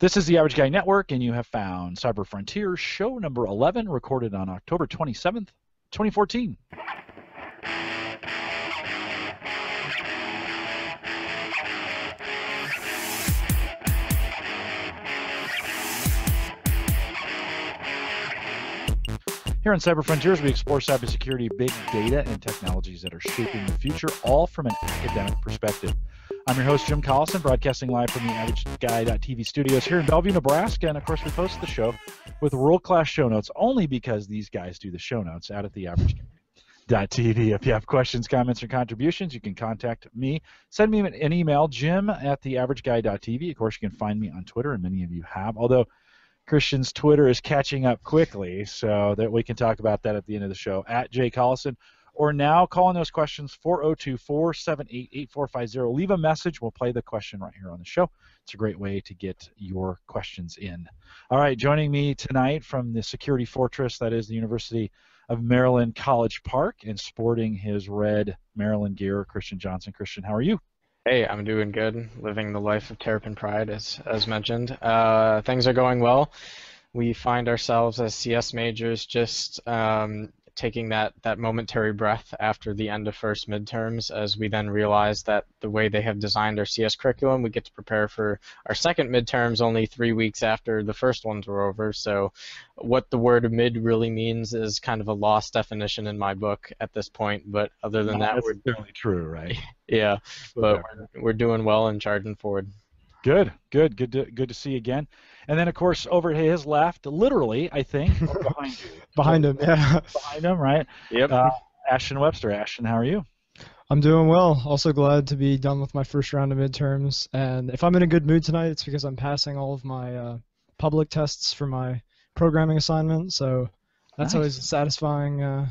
This is the Average Guy Network, and you have found Cyber Frontier show number 11, recorded on October 27th, 2014. Here on Cyber Frontiers, we explore cybersecurity, big data, and technologies that are shaping the future, all from an academic perspective. I'm your host, Jim Collison, broadcasting live from the Average AverageGuy.tv studios here in Bellevue, Nebraska. And of course, we post the show with world class show notes only because these guys do the show notes out at the AverageGuy.tv. If you have questions, comments, or contributions, you can contact me. Send me an email, jim at the Average AverageGuy.tv. Of course, you can find me on Twitter, and many of you have. Although Christian's Twitter is catching up quickly, so that we can talk about that at the end of the show. At Jay Collison, or now call in those questions 402 478 8450. Leave a message. We'll play the question right here on the show. It's a great way to get your questions in. All right, joining me tonight from the security fortress that is the University of Maryland College Park and sporting his red Maryland gear, Christian Johnson. Christian, how are you? Hey, I'm doing good, living the life of Terrapin Pride, as as mentioned. Uh, things are going well. We find ourselves as CS majors just um, taking that, that momentary breath after the end of first midterms as we then realize that the way they have designed our CS curriculum, we get to prepare for our second midterms only three weeks after the first ones were over. So what the word mid really means is kind of a lost definition in my book at this point. But other than no, that, we're certainly true, right? Yeah, but we're, we're doing well and charging forward. Good, good, good to good to see you again. And then of course over to his left, literally, I think, behind you. behind him, yeah. Behind him, right? Yep. Uh, Ashton Webster. Ashton, how are you? I'm doing well. Also glad to be done with my first round of midterms. And if I'm in a good mood tonight, it's because I'm passing all of my uh, public tests for my programming assignment. So that's Nice. always a satisfying uh,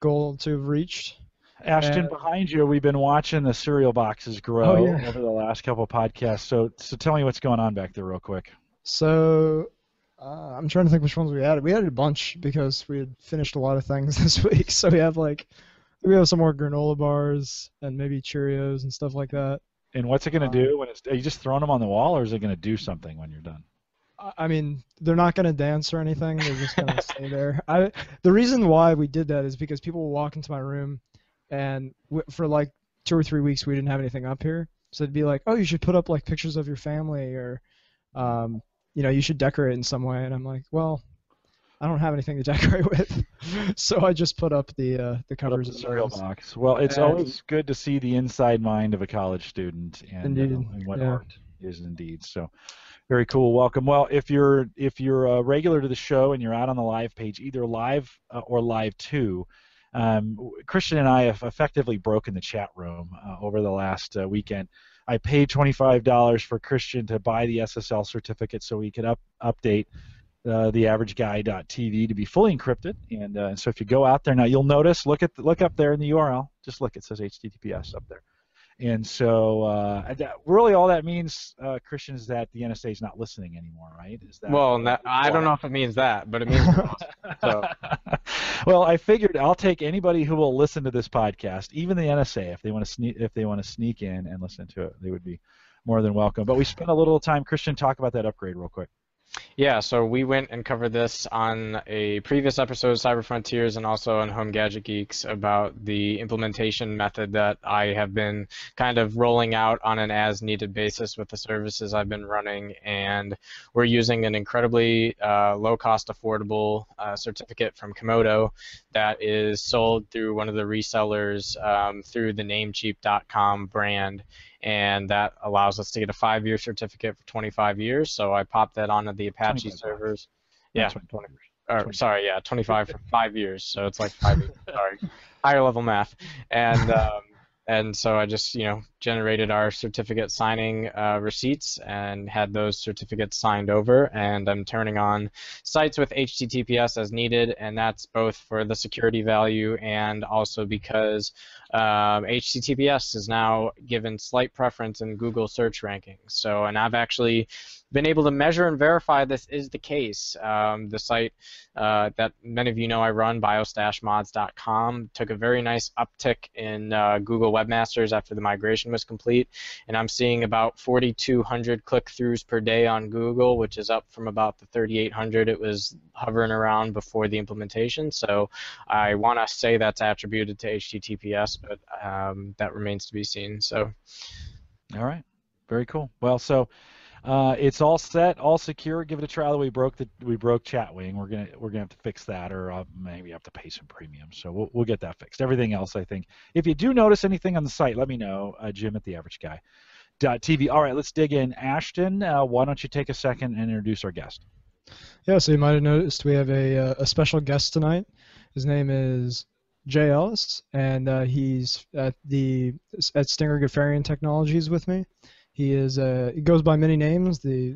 goal to have reached. Ashton, Uh, behind you, we've been watching the cereal boxes grow Oh, yeah. over the last couple of podcasts. So, so tell me what's going on back there, real quick. So uh, I'm trying to think which ones we added. We added a bunch because we had finished a lot of things this week. So we have like we have some more granola bars and maybe Cheerios and stuff like that. And what's it going to Um, do when it's? Are you just throwing them on the wall, or is it going to do something when you're done? I- I mean, they're not gonna dance or anything. They're just gonna stay there. I the reason why we did that is because people will walk into my room, and w- for like two or three weeks we didn't have anything up here. So it'd be like, oh, you should put up like pictures of your family, or, um, you know, you should decorate in some way. And I'm like, well, I don't have anything to decorate with, so I just put up the uh, the up covers the of cereal box. Well, it's And- always good to see the inside mind of a college student and, uh, and what yeah. art is indeed. So, very cool. Welcome. Well, if you're if you're a regular to the show and you're out on the live page, either live uh, or live two, um, Christian and I have effectively broken the chat room uh, over the last uh, weekend. I paid $25 for Christian to buy the SSL certificate so he could up, update uh, the averageguy.tv to be fully encrypted. And uh, so if you go out there now, you'll notice look at look up there in the URL. Just look, it says HTTPS up there. And so uh, that, really all that means, uh, Christian, is that the NSA is not listening anymore, right? Is that Well, that, I don't know if it means that, but it means so. well, I figured I'll take anybody who will listen to this podcast, even the NSA, if they want to sneak if they want to sneak in and listen to it, they would be more than welcome. But we spent a little time, Christian, talk about that upgrade real quick. Yeah, so we went and covered this on a previous episode of Cyber Frontiers and also on Home Gadget Geeks about the implementation method that I have been kind of rolling out on an as needed basis with the services I've been running. And we're using an incredibly uh, low cost, affordable uh, certificate from Comodo that is sold through one of the resellers um, through the Namecheap.com brand and that allows us to get a five-year certificate for 25 years. So I popped that onto the Apache servers. Yeah, 25. or 20. sorry, yeah, 25 for five years. So it's like five. years, sorry, higher level math, and um, and so I just you know generated our certificate signing uh, receipts and had those certificates signed over, and I'm turning on sites with HTTPS as needed, and that's both for the security value and also because um, HTTPS is now given slight preference in Google search rankings. So, and I've actually been able to measure and verify this is the case. Um, the site uh, that many of you know I run, biostashmods.com, took a very nice uptick in uh, Google Webmasters after the migration was complete, and I'm seeing about 4,200 click-throughs per day on Google, which is up from about the 3,800 it was hovering around before the implementation. So I want to say that's attributed to HTTPS, but um, that remains to be seen. So. All right. Very cool. Well, so uh, it's all set, all secure. Give it a try. We broke the we broke Chatwing. We're gonna we're gonna have to fix that, or uh, maybe have to pay some premium. So we'll we'll get that fixed. Everything else, I think. If you do notice anything on the site, let me know. Uh, Jim at the Average Guy. TV. All right, let's dig in. Ashton, uh, why don't you take a second and introduce our guest? Yeah, so you might have noticed we have a uh, a special guest tonight. His name is Jay Ellis, and uh, he's at the at Stinger Ghaffarian Technologies with me. He is uh, he goes by many names. The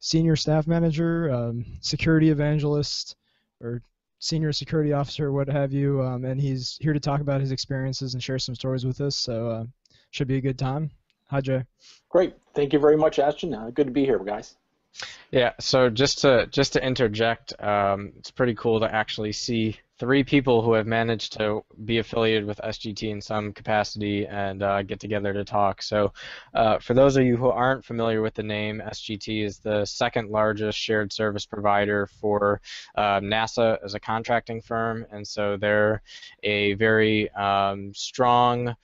senior staff manager, um, security evangelist, or senior security officer, what have you. Um, and he's here to talk about his experiences and share some stories with us. So uh, should be a good time. Hi, Jay. Great. Thank you very much, Ashton. Uh, good to be here, guys. Yeah. So just to just to interject, um, it's pretty cool to actually see three people who have managed to be affiliated with SGT in some capacity and uh, get together to talk. So, uh, for those of you who aren't familiar with the name, SGT is the second largest shared service provider for uh, NASA as a contracting firm, and so they're a very um, strong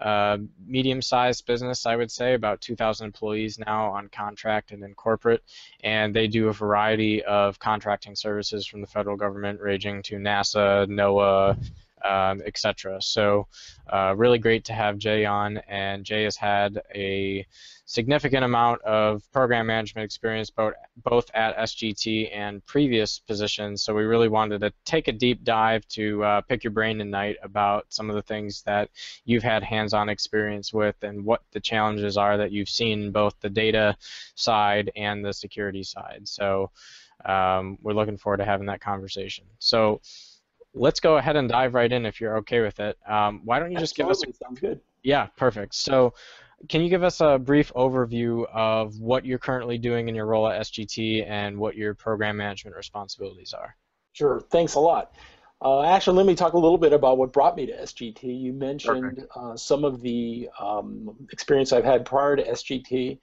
uh, medium-sized business, I would say, about 2,000 employees now on contract and in corporate, and they do a variety of contracting services from the federal government, ranging to NASA, NOAA, um, etc. So, uh, really great to have Jay on, and Jay has had a significant amount of program management experience both both at SGT and previous positions. So we really wanted to take a deep dive to uh, pick your brain tonight about some of the things that you've had hands-on experience with and what the challenges are that you've seen both the data side and the security side. So um, we're looking forward to having that conversation. So let's go ahead and dive right in if you're okay with it. Um, why don't you just Absolutely. give us? Sounds good. Yeah, perfect. So can you give us a brief overview of what you're currently doing in your role at SGT and what your program management responsibilities are? Sure. Thanks a lot. Uh, actually, let me talk a little bit about what brought me to SGT. You mentioned uh, some of the um, experience I've had prior to SGT.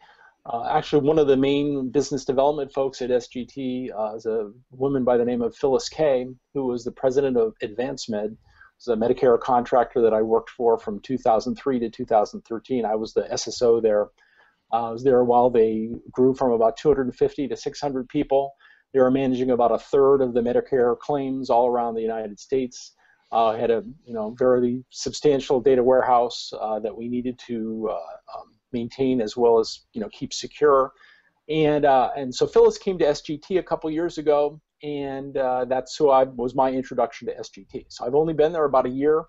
Uh, actually, one of the main business development folks at SGT uh, is a woman by the name of Phyllis Kay, who was the president of AdvanceMed was a Medicare contractor that I worked for from 2003 to 2013. I was the SSO there. Uh, I was there while they grew from about 250 to 600 people. They were managing about a third of the Medicare claims all around the United States. Uh, had a you know very substantial data warehouse uh, that we needed to uh, um, maintain as well as you know keep secure. And uh, and so Phyllis came to SGT a couple years ago and uh, that's who I was my introduction to SGT. So I've only been there about a year,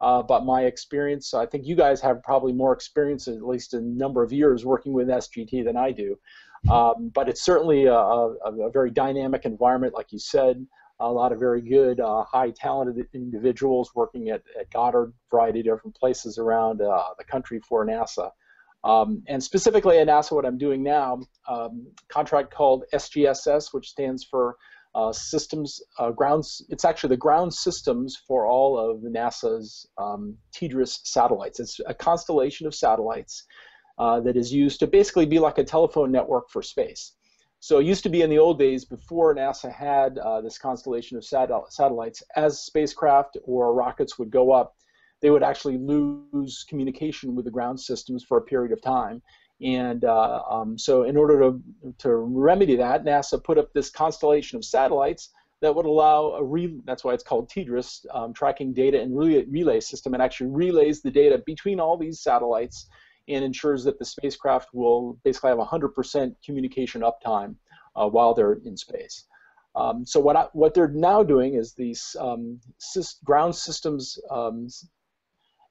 uh, but my experience, I think you guys have probably more experience, at least a number of years working with SGT than I do. Um, but it's certainly a, a, a, very dynamic environment, like you said. A lot of very good, uh, high talented individuals working at, at Goddard, variety of different places around uh, the country for NASA. Um, and specifically at NASA, what I'm doing now, um, contract called SGSS, which stands for uh, systems, uh, grounds, it's actually the ground systems for all of NASA's um, TDRS satellites. It's a constellation of satellites uh, that is used to basically be like a telephone network for space. So it used to be in the old days before NASA had uh, this constellation of sat satellites, as spacecraft or rockets would go up, they would actually lose communication with the ground systems for a period of time. And uh, um, so, in order to, to remedy that, NASA put up this constellation of satellites that would allow a re- that's why it's called TDRS, um, tracking data and relay, relay system, and actually relays the data between all these satellites and ensures that the spacecraft will basically have 100% communication uptime uh, while they're in space. Um, so what I, what they're now doing is these um, ground systems. Um,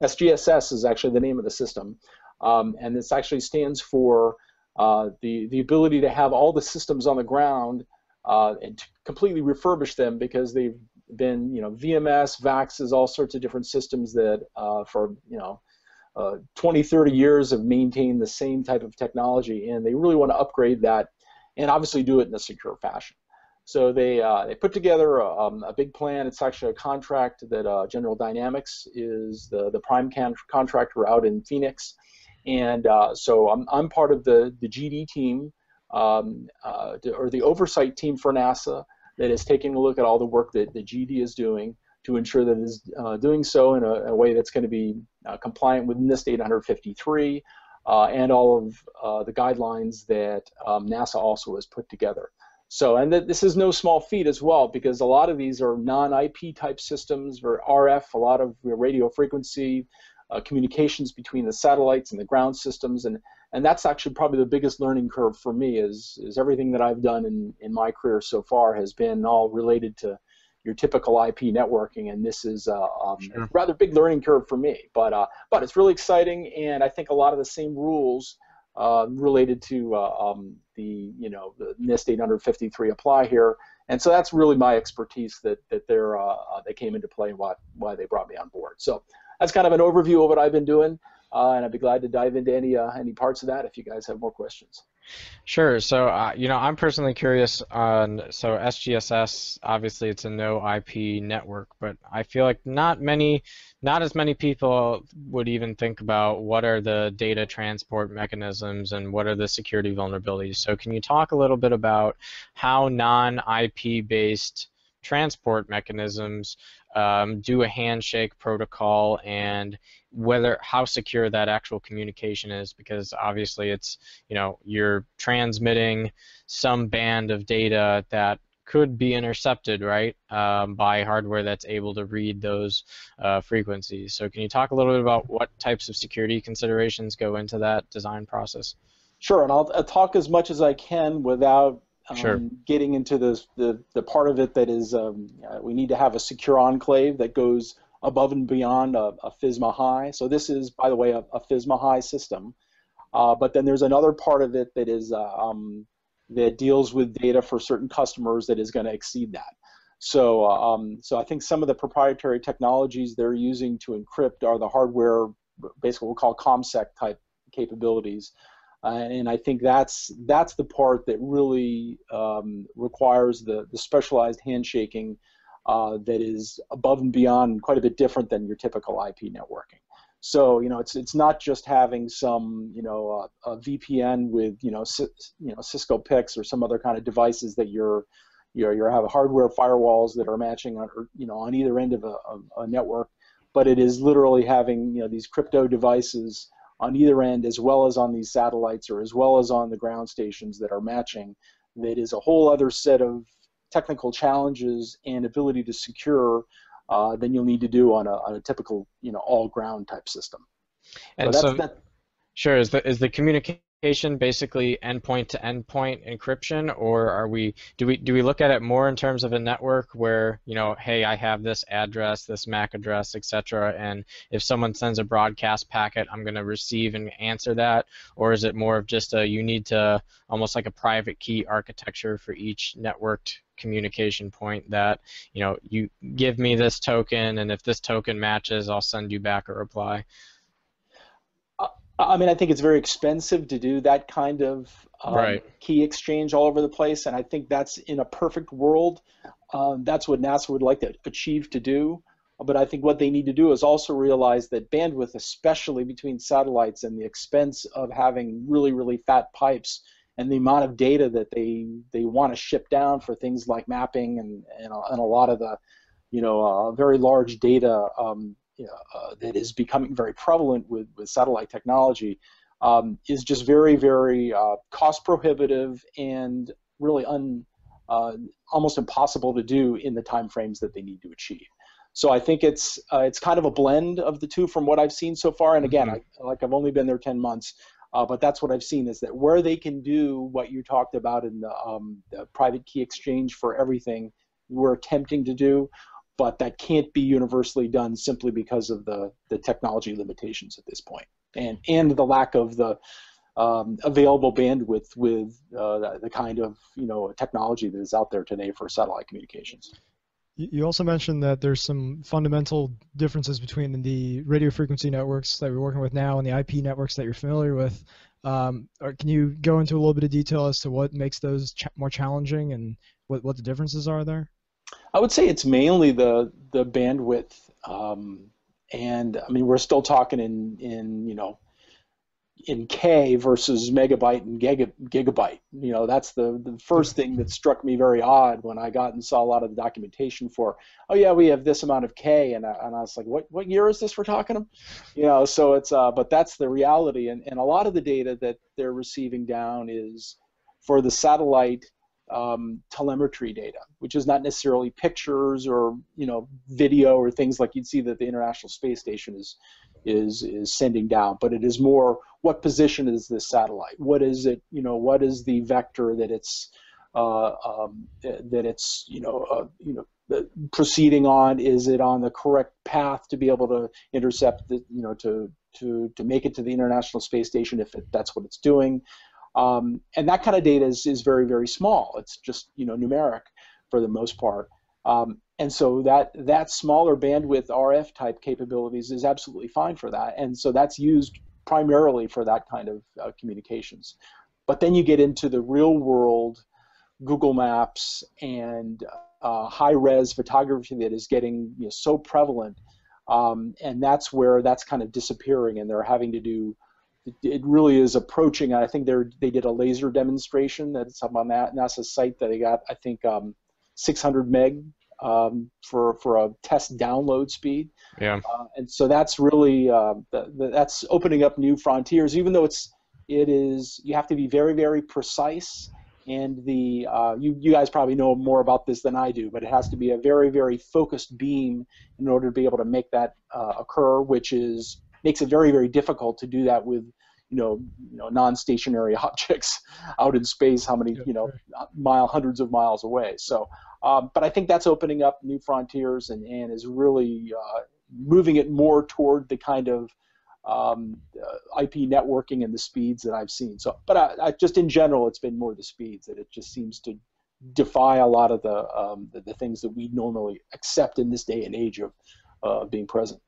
SGSS is actually the name of the system. Um, and this actually stands for uh, the, the ability to have all the systems on the ground uh, and to completely refurbish them because they've been, you know, VMS, VAXes, all sorts of different systems that uh, for, you know, uh, 20, 30 years have maintained the same type of technology and they really want to upgrade that and obviously do it in a secure fashion. So they, uh, they put together a, um, a, big plan. It's actually a contract that uh, General Dynamics is the, the prime contractor out in Phoenix And uh, so I'm, I'm part of the, the GD team, um, uh, or the oversight team for NASA that is taking a look at all the work that the GD is doing to ensure that it is uh, doing so in a, a way that's going to be uh, compliant with NIST 853 uh, and all of the guidelines that um, NASA also has put together. So, and th this is no small feat as well because a lot of these are non-IP type systems or RF, a lot of radio frequency uh, communications between the satellites and the ground systems, and and that's actually probably the biggest learning curve for me is is everything that I've done in in my career so far has been all related to your typical IP networking, and this is uh, um, sure. a rather big learning curve for me. But uh, but it's really exciting, and I think a lot of the same rules uh, related to uh, um, the you know the NIST 853 apply here, and so that's really my expertise that that they're uh, uh, they came into play and why why they brought me on board. So that's kind of an overview of what I've been doing, and I'd be glad to dive into any any parts of that if you guys have more questions. Sure. So, uh, you know, I'm personally curious on so SGSS. Obviously, it's a no IP network, but I feel like not many, not as many people would even think about what are the data transport mechanisms and what are the security vulnerabilities. So, can you talk a little bit about how non-IP based transport mechanisms um, do a handshake protocol and whether how secure that actual communication is because obviously it's you know you're transmitting some band of data that could be intercepted right um, by hardware that's able to read those uh, frequencies so can you talk a little bit about what types of security considerations go into that design process sure and i'll, I'll talk as much as i can without um, sure. getting into the, the, the part of it that is um, we need to have a secure enclave that goes above and beyond a, a FISMA high. So this is, by the way, a, a FISMA high system. Uh, but then there's another part of it that is uh, um, that deals with data for certain customers that is going to exceed that. So, uh, um, so I think some of the proprietary technologies they're using to encrypt are the hardware, basically we'll call ComSec type capabilities. Uh, and I think that's that's the part that really um, requires the, the specialized handshaking uh, that is above and beyond quite a bit different than your typical IP networking. So you know, it's it's not just having some you know uh, a VPN with you know you know Cisco PIX or some other kind of devices that you're you know you have hardware firewalls that are matching on or, you know on either end of a, a, a network, but it is literally having you know these crypto devices on either end as well as on these satellites or as well as on the ground stations that are matching. That is a whole other set of technical challenges and ability to secure uh, than you'll need to do on a, on a typical you know all ground type system. And so, so that, sure is the is the communication basically endpoint to endpoint encryption or are we do we do we look at it more in terms of a network where you know hey I have this address this MAC address etc and if someone sends a broadcast packet I'm going to receive and answer that? Or is it more of just a you need to almost like a private key architecture for each networked communication point that you know you give me this token and if this token matches I'll send you back a reply I mean, I think it's very expensive to do that kind of um, right. key exchange all over the place, and I think that's in a perfect world. Um, that's what NASA would like to achieve to do. But I think what they need to do is also realize that bandwidth, especially between satellites, and the expense of having really, really fat pipes, and the amount of data that they they want to ship down for things like mapping and and a, and a lot of the, you know, uh, very large data um, uh, that is becoming very prevalent with, with satellite technology um, is just very, very uh, cost prohibitive and really un, uh, almost impossible to do in the time frames that they need to achieve. So I think it's uh, it's kind of a blend of the two from what I've seen so far. And again, mm-hmm. I, like I've only been there 10 months, uh, but that's what I've seen is that where they can do what you talked about in the, um, the private key exchange for everything, we're attempting to do but that can't be universally done simply because of the, the technology limitations at this point and, and the lack of the um, available bandwidth with uh, the kind of you know technology that is out there today for satellite communications. You also mentioned that there's some fundamental differences between the radio frequency networks that we're working with now and the IP networks that you're familiar with. Um, can you go into a little bit of detail as to what makes those ch more challenging and what, what the differences are there? I would say it's mainly the the bandwidth, um, and I mean we're still talking in in you know in K versus megabyte and giga, gigabyte. You know, that's the, the first thing that struck me very odd when I got and saw a lot of the documentation for, oh yeah, we have this amount of K, and I, and I was like, what what year is this we're talking about? You know, so it's uh, but that's the reality, and and a lot of the data that they're receiving down is for the satellite um, telemetry data, which is not necessarily pictures or you know video or things like you'd see that the International Space Station is is is sending down, but it is more what position is this satellite? What is it? You know, what is the vector that it's uh, um, that it's you know uh, you know proceeding on? Is it on the correct path to be able to intercept the you know to to to make it to the International Space Station if it, that's what it's doing? Um, and that kind of data is, is very very small. It's just you know numeric for the most part. Um, and so that that smaller bandwidth RF type capabilities is absolutely fine for that. And so that's used primarily for that kind of uh, communications. But then you get into the real world Google Maps and uh, high res photography that is getting you know, so prevalent. Um, and that's where that's kind of disappearing, and they're having to do. It really is approaching. I think they they did a laser demonstration that's up on that NASA site that they got. I think um, 600 meg um, for for a test download speed. Yeah. Uh, and so that's really uh, the, the, that's opening up new frontiers. Even though it's it is you have to be very very precise. And the uh, you you guys probably know more about this than I do, but it has to be a very very focused beam in order to be able to make that uh, occur, which is makes it very very difficult to do that with you know, you know, non-stationary objects out in space, how many, you know, mile, hundreds of miles away. So, um, but I think that's opening up new frontiers and, and is really uh, moving it more toward the kind of um, uh, IP networking and the speeds that I've seen. So, but I, I, just in general, it's been more the speeds that it just seems to defy a lot of the, um, the, the things that we normally accept in this day and age of uh, being present.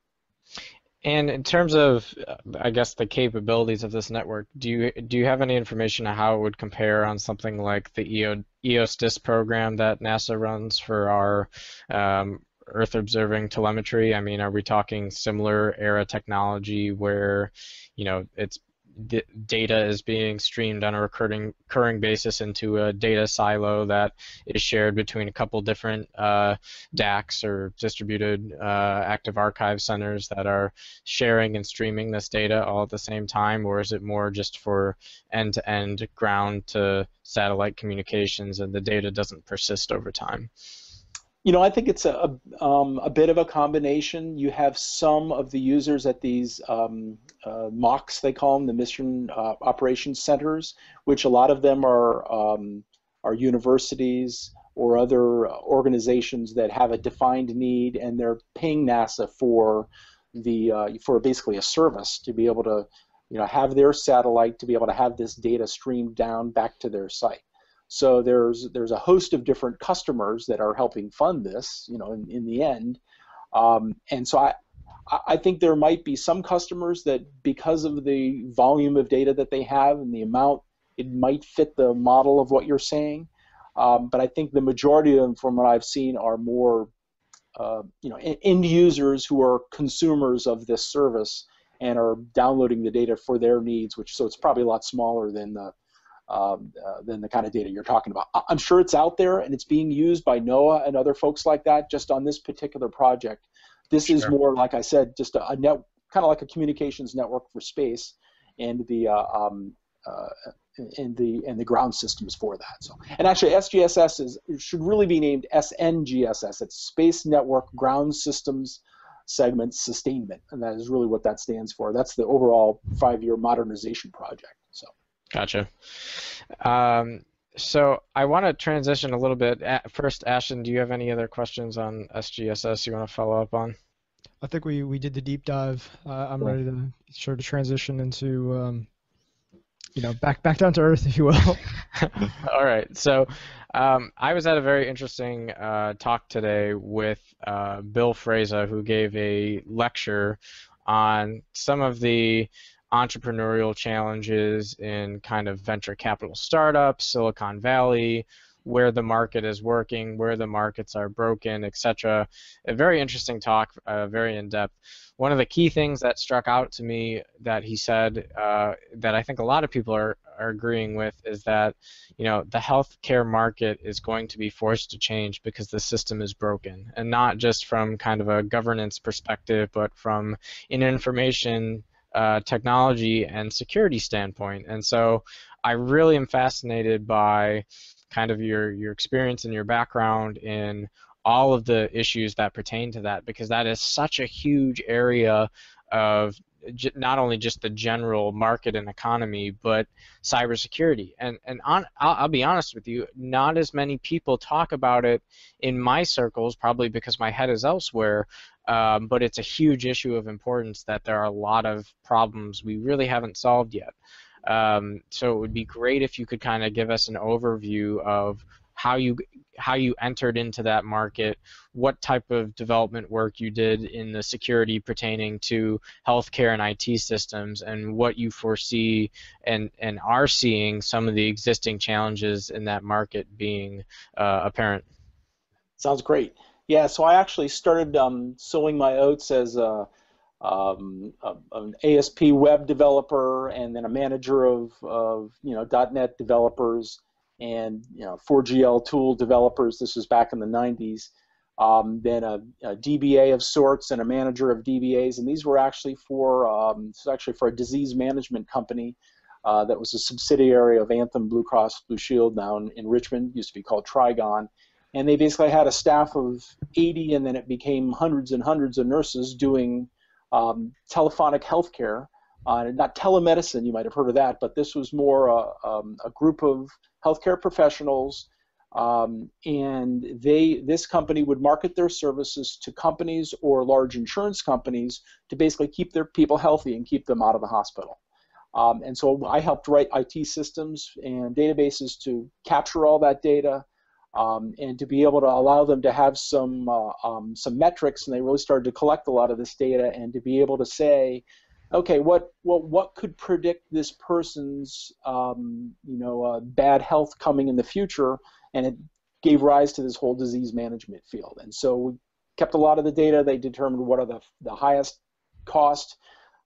And in terms of, I guess, the capabilities of this network, do you do you have any information on how it would compare on something like the EO, EOSDIS program that NASA runs for our um, Earth observing telemetry? I mean, are we talking similar era technology where, you know, it's data is being streamed on a recurring, recurring basis into a data silo that is shared between a couple different uh, DACs or distributed uh, active archive centers that are sharing and streaming this data all at the same time, or is it more just for end-to-end ground to satellite communications and the data doesn't persist over time? You know, I think it's a, um, a bit of a combination. You have some of the users at these um, uh, they call them, the Mission uh, Operations Centers, which a lot of them are, um, are universities or other organizations that have a defined need and they're paying NASA for the uh, for basically a service to be able to you know have their satellite to be able to have this data streamed down back to their site. So there's there's a host of different customers that are helping fund this, you know, in, in the end. Um, and so I, I think there might be some customers that because of the volume of data that they have and the amount, it might fit the model of what you're saying. Um, but I think the majority of them, from what I've seen, are more, uh, you know, end users who are consumers of this service and are downloading the data for their needs. Which so it's probably a lot smaller than the um, uh, than the kind of data you're talking about. I'm sure it's out there and it's being used by NOAA and other folks like that just on this particular project. This sure. is more, like I said, just a, a net, kind of like a communications network for space and the uh, um, uh, and the and the ground systems for that. So, and actually, SGSS is should really be named SNGSS. It's Space Network Ground Systems Segment Sustainment, and that is really what that stands for. That's the overall five-year modernization project. So. Gotcha. Um, so I want to transition a little bit. First, Ashton, do you have any other questions on SGSS you want to follow up on? I think we, we did the deep dive. Uh, I'm ready to sort of transition into, um, you know, back back down to earth, if you will. All right. So um, I was at a very interesting uh, talk today with uh, Bill Fraser, who gave a lecture on some of the entrepreneurial challenges in kind of venture capital startups, Silicon Valley, where the market is working, where the markets are broken, etc. A very interesting talk, uh, very in depth. One of the key things that struck out to me that he said uh, that I think a lot of people are, are agreeing with is that you know the healthcare market is going to be forced to change because the system is broken, and not just from kind of a governance perspective, but from an information uh, technology and security standpoint. And so I really am fascinated by kind of your your experience and your background in all of the issues that pertain to that because that is such a huge area of not only just the general market and economy, but cybersecurity. And and on, I'll, I'll, be honest with you, not as many people talk about it in my circles, probably because my head is elsewhere. Um, but it's a huge issue of importance that there are a lot of problems we really haven't solved yet. Um, so it would be great if you could kind of give us an overview of how you how you entered into that market, what type of development work you did in the security pertaining to healthcare and IT systems, and what you foresee and and are seeing some of the existing challenges in that market being uh, apparent. Sounds great. Yeah, so I actually started um, sowing my oats as a, um, a, an ASP web developer and then a manager of, of you know .NET developers and you know 4GL tool developers. This was back in the 90s. Um, then a, a, DBA of sorts and a manager of DBAs, and these were actually for um, actually for a disease management company uh, that was a subsidiary of Anthem Blue Cross Blue Shield down in Richmond. Used to be called Trigon and they basically had a staff of 80, and then it became hundreds and hundreds of nurses doing um, telephonic healthcare. Uh, not telemedicine, you might have heard of that, but this was more a, um, a group of healthcare professionals, um, and they this company would market their services to companies or large insurance companies to basically keep their people healthy and keep them out of the hospital. Um, and so I helped write IT systems and databases to capture all that data, um, and to be able to allow them to have some uh, um, some metrics, and they really started to collect a lot of this data, and to be able to say, okay, what what what could predict this person's um, you know uh, bad health coming in the future, and it gave rise to this whole disease management field. And so we kept a lot of the data. They determined what are the the highest cost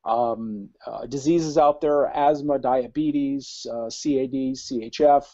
um, uh, diseases out there: asthma, diabetes, uh, CAD, CHF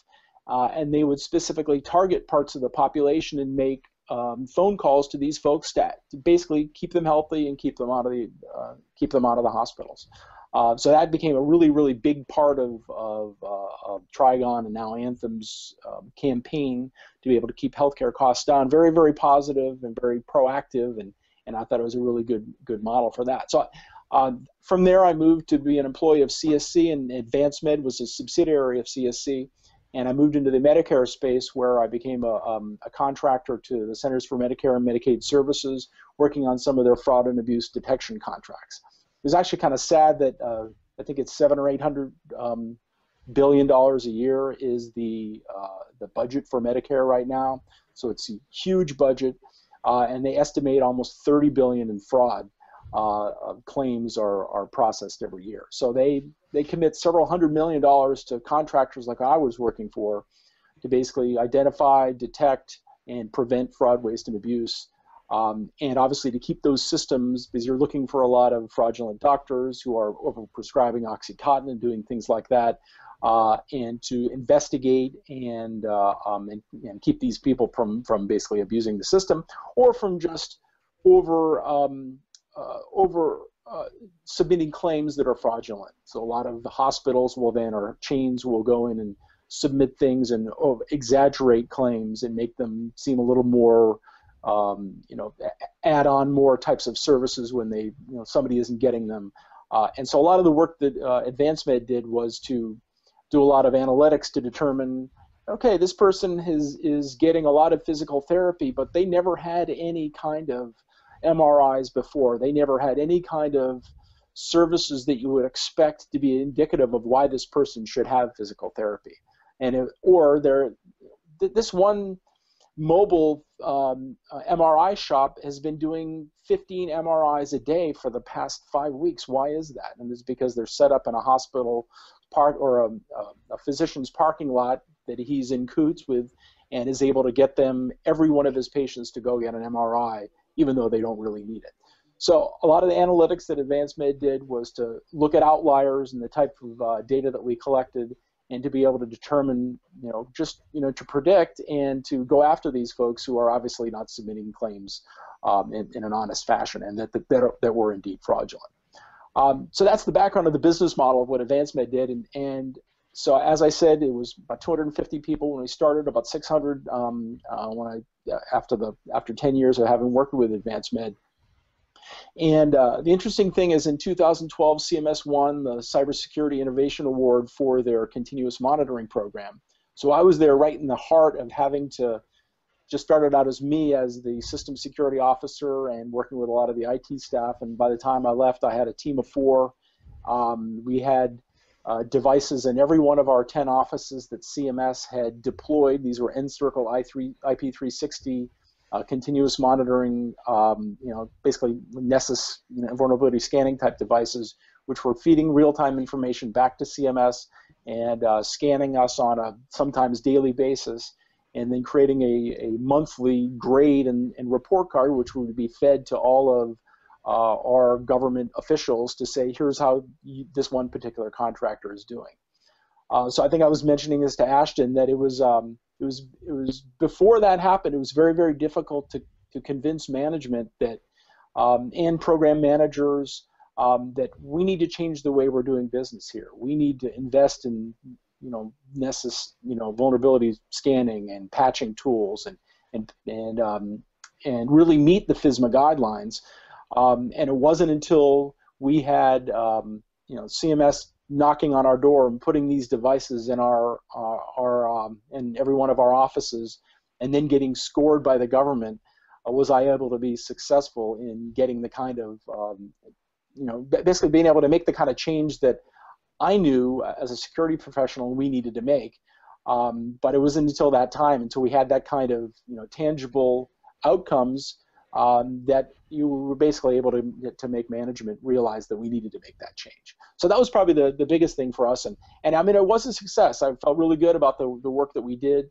uh, and they would specifically target parts of the population and make um, phone calls to these folks to, to, basically keep them healthy and keep them out of the uh, keep them out of the hospitals. Uh, so that became a really really big part of of, uh, of Trigon and now Anthem's um, campaign to be able to keep healthcare costs down. Very very positive and very proactive, and and I thought it was a really good good model for that. So. Uh, from there, I moved to be an employee of CSC, and AdvanceMed was a subsidiary of CSC and I moved into the Medicare space where I became a, um, a, contractor to the Centers for Medicare and Medicaid Services, working on some of their fraud and abuse detection contracts. It was actually kind of sad that uh, I think it's seven or eight hundred um, billion dollars a year is the uh, the budget for Medicare right now. So it's a huge budget, uh, and they estimate almost 30 billion in fraud claims are, are processed every year. So they they commit several hundred million dollars to contractors like I was working for to basically identify, detect, and prevent fraud, waste, and abuse. Um, and obviously to keep those systems, because you're looking for a lot of fraudulent doctors who are over prescribing OxyContin and doing things like that, uh, and to investigate and, uh, um, and, and keep these people from from basically abusing the system or from just over um, uh, over uh, submitting claims that are fraudulent. So a lot of the hospitals will then, or chains will go in and submit things and oh, exaggerate claims and make them seem a little more, um, you know, add on more types of services when they, you know, somebody isn't getting them. Uh, and so a lot of the work that uh, AdvanceMed did was to do a lot of analytics to determine, okay, this person is is getting a lot of physical therapy, but they never had any kind of MRIs before. They never had any kind of services that you would expect to be indicative of why this person should have physical therapy. And or there, this one mobile um, uh, MRI shop has been doing 15 MRIs a day for the past five weeks. Why is that? And it's because they're set up in a hospital park or a, a, a physician's parking lot that he's in coots with and is able to get them every one of his patients to go get an MRI, even though they don't really need it. So a lot of the analytics that AdvanceMed did was to look at outliers and the type of uh, data that we collected and to be able to determine, you know, just, you know, to predict and to go after these folks who are obviously not submitting claims um, in, in, an honest fashion and that, that, that were indeed fraudulent. Um, so that's the background of the business model of what AdvanceMed did. And, and so as I said, it was about 250 people when we started, about 600 um, uh, when I, after, the, after 10 years of having worked with AdvanceMed. And uh, the interesting thing is in 2012, CMS won the Cybersecurity Innovation Award for their continuous monitoring program. So I was there right in the heart of having to just started out as me as the system security officer and working with a lot of the IT staff. And by the time I left, I had a team of four. Um, we had uh, devices in every one of our 10 offices that CMS had deployed. These were nCircle i3, IP360 uh, continuous monitoring, um, you know, basically Nessus you know, vulnerability scanning type devices, which were feeding real-time information back to CMS and uh, scanning us on a sometimes daily basis, and then creating a, a monthly grade and, and report card, which would be fed to all of uh, our government officials to say, here's how you, this one particular contractor is doing. Uh, so I think I was mentioning this to Ashton that it was um, it was it was before that happened. It was very very difficult to to convince management that um, and program managers um, that we need to change the way we're doing business here. We need to invest in you know Nessus you know vulnerability scanning and patching tools and and and um, and really meet the FISMA guidelines. Um, and it wasn't until we had um, you know CMS knocking on our door and putting these devices in our uh, our um, in every one of our offices, and then getting scored by the government, uh, was I able to be successful in getting the kind of um, you know basically being able to make the kind of change that I knew as a security professional we needed to make. Um, but it wasn't until that time, until we had that kind of you know tangible outcomes um, that you were basically able to, to make management realize that we needed to make that change. So that was probably the, the biggest thing for us. And, and I mean, it was a success. I felt really good about the, the work that we did.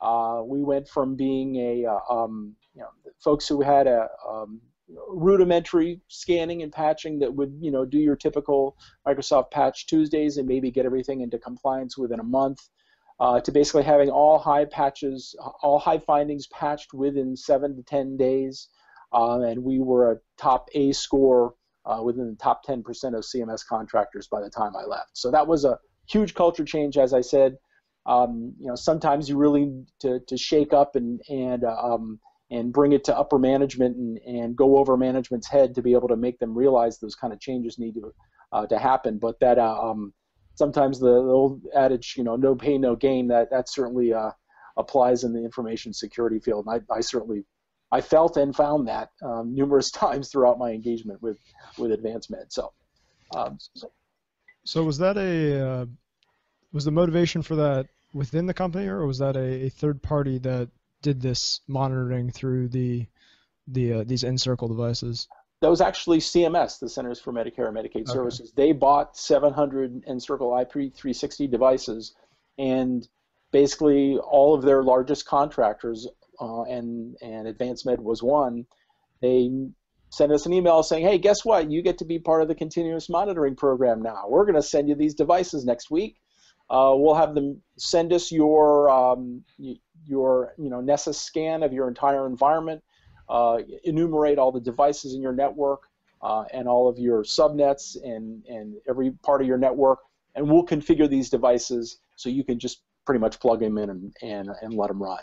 Uh, we went from being a, uh, um, you know, folks who had a um, rudimentary scanning and patching that would, you know, do your typical Microsoft Patch Tuesdays and maybe get everything into compliance within a month. Uh, to basically having all high patches, all high findings patched within seven to ten days, uh, and we were a top A score uh, within the top 10% of CMS contractors by the time I left. So that was a huge culture change, as I said. Um, you know, sometimes you really need to, to shake up and and uh, um, and bring it to upper management and, and go over management's head to be able to make them realize those kind of changes need to uh, to happen. But that uh, um, sometimes the, the, old adage, you know, no pain, no gain, that that certainly uh, applies in the information security field. And I, I certainly I felt and found that um, numerous times throughout my engagement with with AdvanceMed. So, um, so, so was that a uh, was the motivation for that within the company, or was that a, a third party that did this monitoring through the the uh, these nCircle devices? That was actually CMS, the Centers for Medicare and Medicaid okay. Services. They bought 700 nCircle IP360 devices, and basically all of their largest contractors uh, and and AdvanceMed was one. They sent us an email saying, "Hey, guess what? You get to be part of the continuous monitoring program now. We're going to send you these devices next week. Uh, we'll have them send us your um, your you know Nessus scan of your entire environment, uh, enumerate all the devices in your network uh, and all of your subnets and and every part of your network, and we'll configure these devices so you can just pretty much plug them in and and, and let them run."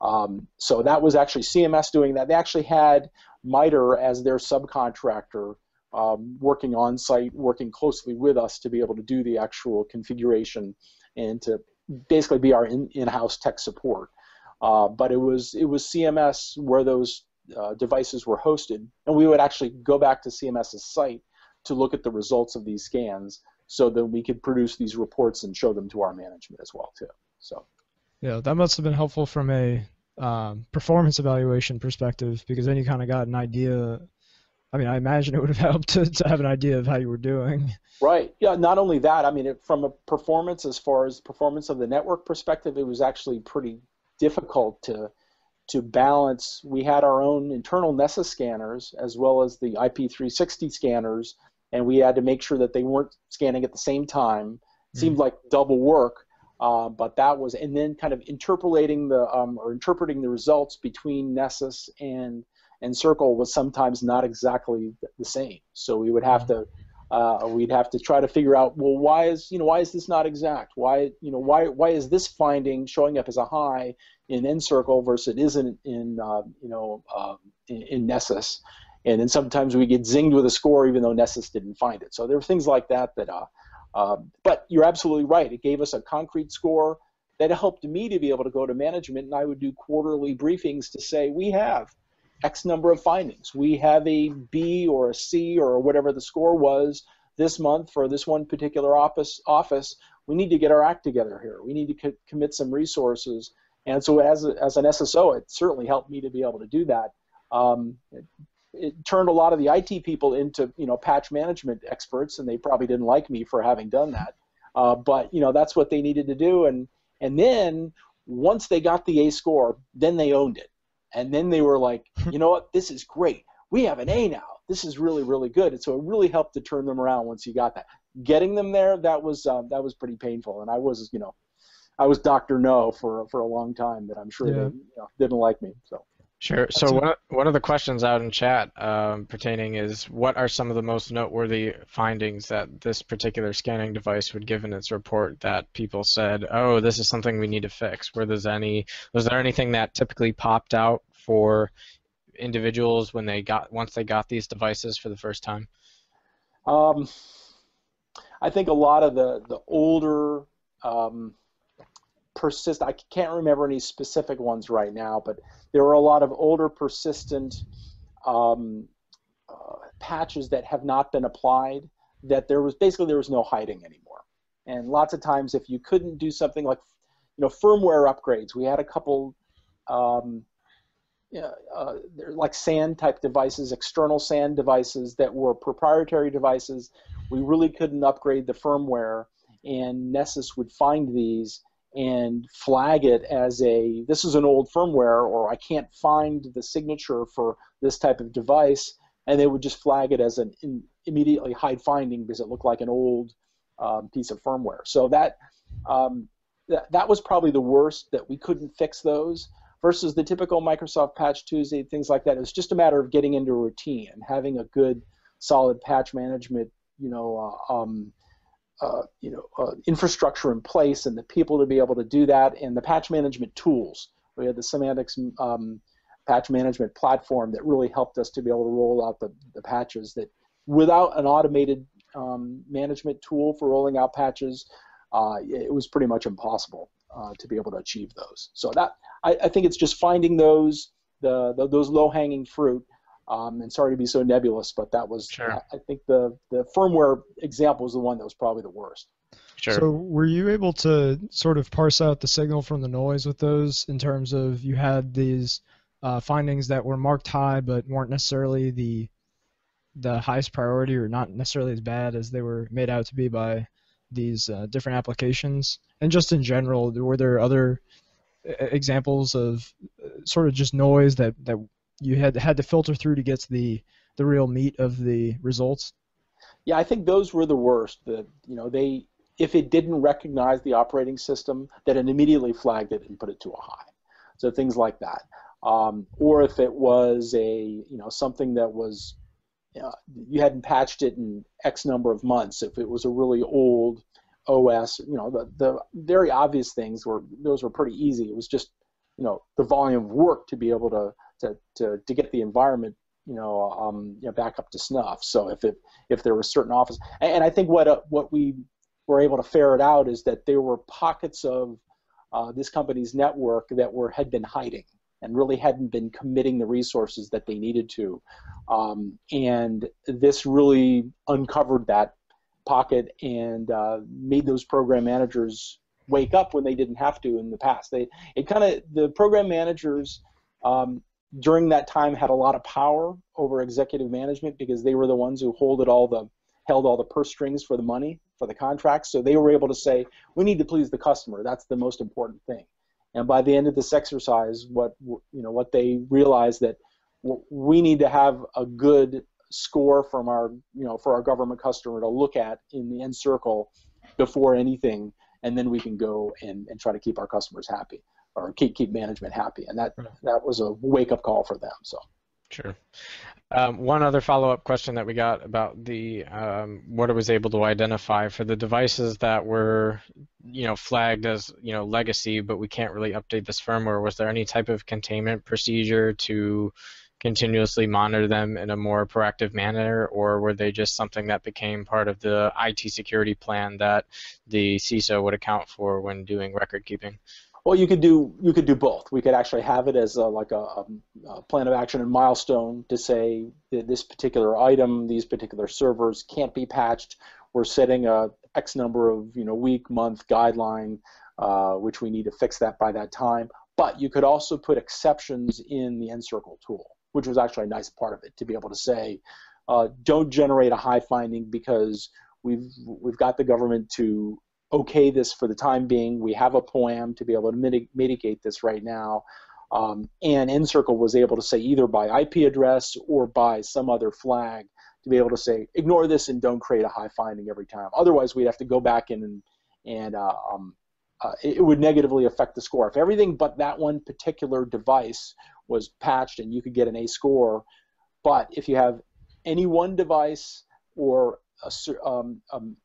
Um, so that was actually CMS doing that. They actually had MITRE as their subcontractor um, working on site, working closely with us to be able to do the actual configuration and to basically be our in, in-house tech support. Uh, but it was it was CMS where those uh, devices were hosted, and we would actually go back to CMS's site to look at the results of these scans, so that we could produce these reports and show them to our management as well too. So. Yeah, that must have been helpful from a um, performance evaluation perspective because then you kind of got an idea. I mean, I imagine it would have helped to, to have an idea of how you were doing. Right. Yeah. Not only that, I mean, it, from a performance as far as performance of the network perspective, it was actually pretty difficult to to balance. We had our own internal Nessus scanners as well as the IP360 scanners, and we had to make sure that they weren't scanning at the same time. Mm. Seemed like double work, uh, but that was, and then kind of interpolating the um, or interpreting the results between Nessus and and Circle was sometimes not exactly the same. So we would have to uh, we'd have to try to figure out well why is you know why is this not exact? Why you know why why is this finding showing up as a high in nCircle versus it isn't in uh, you know uh, in, in, nessus? And then sometimes we get zinged with a score even though nessus didn't find it. So there were things like that that uh, um, but you're absolutely right it gave us a concrete score that helped me to be able to go to management and i would do quarterly briefings to say we have X number of findings. We have a B or a C or whatever the score was this month for this one particular office. Office. We need to get our act together here. We need to co- commit some resources. And so, as, a, as an SSO, it certainly helped me to be able to do that. Um, it, turned a lot of the IT people into you know patch management experts, and they probably didn't like me for having done that. Uh, but you know that's what they needed to do, and and then once they got the A score, then they owned it and then they were like, you know what, this is great. We have an A now. This is really really good. And so it really helped to turn them around once you got that. Getting them there, that was um, that was pretty painful, and I was you know, I was Doctor No for for a long time. That I'm sure yeah. they you know, didn't like me. So. Sure. So one of, one of the questions out in chat um, pertaining is what are some of the most noteworthy findings that this particular scanning device would give in its report that people said, oh, this is something we need to fix? Were there any was there anything that typically popped out for individuals when they got once they got these devices for the first time? Um, I think a lot of the the older um, persist. I can't remember any specific ones right now, but there are a lot of older persistent um, uh, patches that have not been applied. That there was basically there was no hiding anymore. And lots of times, if you couldn't do something like, you know, firmware upgrades, we had a couple. Um, uh, like SAN type devices, external SAN devices that were proprietary devices. We really couldn't upgrade the firmware, and Nessus would find these and flag it as a this is an old firmware or I can't find the signature for this type of device and they would just flag it as an in, immediately hide finding because it looked like an old um, piece of firmware. So that, um, that was probably the worst that we couldn't fix those versus the typical Microsoft Patch Tuesday things like that. It was just a matter of getting into a routine and having a good solid patch management you know uh, um, uh, you know, uh, infrastructure in place and the people to be able to do that, and the patch management tools. We had the Symantec um, patch management platform that really helped us to be able to roll out the, the patches. That without an automated um, management tool for rolling out patches, uh, it was pretty much impossible uh, to be able to achieve those. So that I, I think it's just finding those the, the those low hanging fruit um, and sorry to be so nebulous, but that was sure. I, I think the the firmware example was the one that was probably the worst. Sure. So were you able to sort of parse out the signal from the noise with those in terms of you had these uh, findings that were marked high but weren't necessarily the the highest priority or not necessarily as bad as they were made out to be by these uh, different applications? And just in general, were there other examples of uh, sort of just noise that, that you had had to filter through to get to the the real meat of the results. Yeah, I think those were the worst. That you know they if it didn't recognize the operating system, that it immediately flagged it and put it to a high. So things like that. Um, or if it was a you know something that was uh, you hadn't patched it in X number of months. If it was a really old OS, you know the the very obvious things were those were pretty easy. It was just you know the volume of work to be able to to, to, to get the environment you know, um, you know, back up to snuff. So if it if there were certain office, and, I think what uh, what we were able to ferret out is that there were pockets of uh, this company's network that were had been hiding and really hadn't been committing the resources that they needed to, um, and this really uncovered that pocket and uh, made those program managers wake up when they didn't have to in the past. They it kind of the program managers um, during that time had a lot of power over executive management because they were the ones who hold it all the held all the purse strings for the money for the contracts. So they were able to say, we need to please the customer. That's the most important thing. And by the end of this exercise, what you know, what they realized that we need to have a good score from our, you know, for our government customer to look at in the nCircle before anything, and then we can go and, and try to keep our customers happy or keep keep management happy. And that right. that was a wake up call for them. So. Sure. Um, one other follow-up question that we got about the um, what it was able to identify for the devices that were, you know, flagged as you know legacy, but we can't really update this firmware. Was there any type of containment procedure to continuously monitor them in a more proactive manner, or were they just something that became part of the IT security plan that the CISO would account for when doing record keeping? Well, you could do you could do both. We could actually have it as a, like a, a, plan of action and milestone to say that this particular item, these particular servers can't be patched. We're setting a X number of you know week, month guideline, uh, which we need to fix that by that time. But you could also put exceptions in the nCircle tool, which was actually a nice part of it to be able to say, uh, don't generate a high finding because we've we've got the government to okay this for the time being. We have a POAM to be able to mitigate this right now. Um, and nCircle was able to say either by IP address or by some other flag to be able to say ignore this and don't create a high finding every time. Otherwise, we'd have to go back in and and uh, um, uh, it would negatively affect the score. If everything but that one particular device was patched and you could get an A score, but if you have any one device or a, um, um,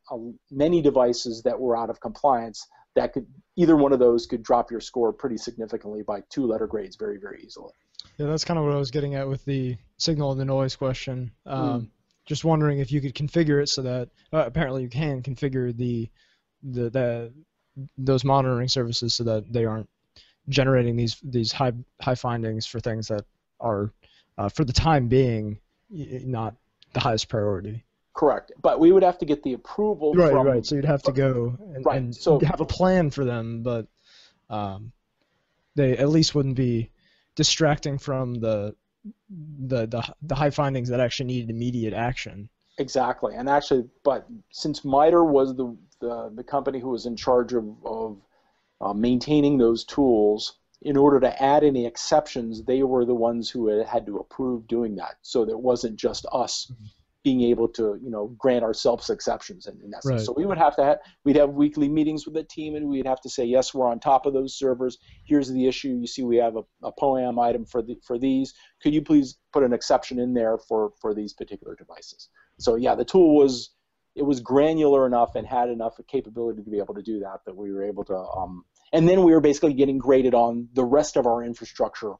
many devices that were out of compliance, that could either one of those could drop your score pretty significantly by two letter grades very very easily. Yeah, that's kind of what I was getting at with the signal and the noise question. Um, mm. Just wondering if you could configure it so that uh, apparently you can configure the, the the those monitoring services so that they aren't generating these these high high findings for things that are uh, for the time being not the highest priority. Correct, but we would have to get the approval. Right, from, right. So you'd have to go and, right. and so, have a plan for them, but um, they at least wouldn't be distracting from the, the the the high findings that actually needed immediate action. Exactly, and actually, but since MITRE was the the, the company who was in charge of of uh, maintaining those tools, in order to add any exceptions, they were the ones who had, had to approve doing that. So it wasn't just us. Mm-hmm being able to you know grant ourselves exceptions in, in essence. Right. So we would have to have we'd have weekly meetings with the team and we'd have to say yes we're on top of those servers. Here's the issue. You see we have a, a POAM item for the for these. Could you please put an exception in there for for these particular devices? So yeah, the tool was it was granular enough and had enough capability to be able to do that that we were able to um, and then we were basically getting graded on the rest of our infrastructure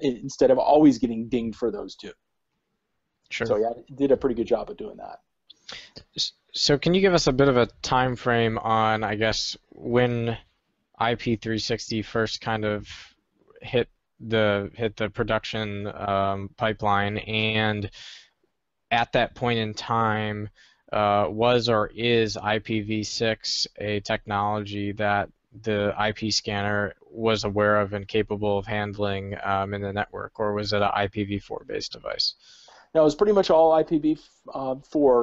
instead of always getting dinged for those two. Sure. So yeah, did a pretty good job of doing that. So can you give us a bit of a time frame on, I guess, when IP360 first kind of hit the hit the production um, pipeline, and at that point in time, uh, was or is IPv6 a technology that the IP scanner was aware of and capable of handling um, in the network, or was it an IPv4 based device? Now, it was pretty much all IPv4 uh,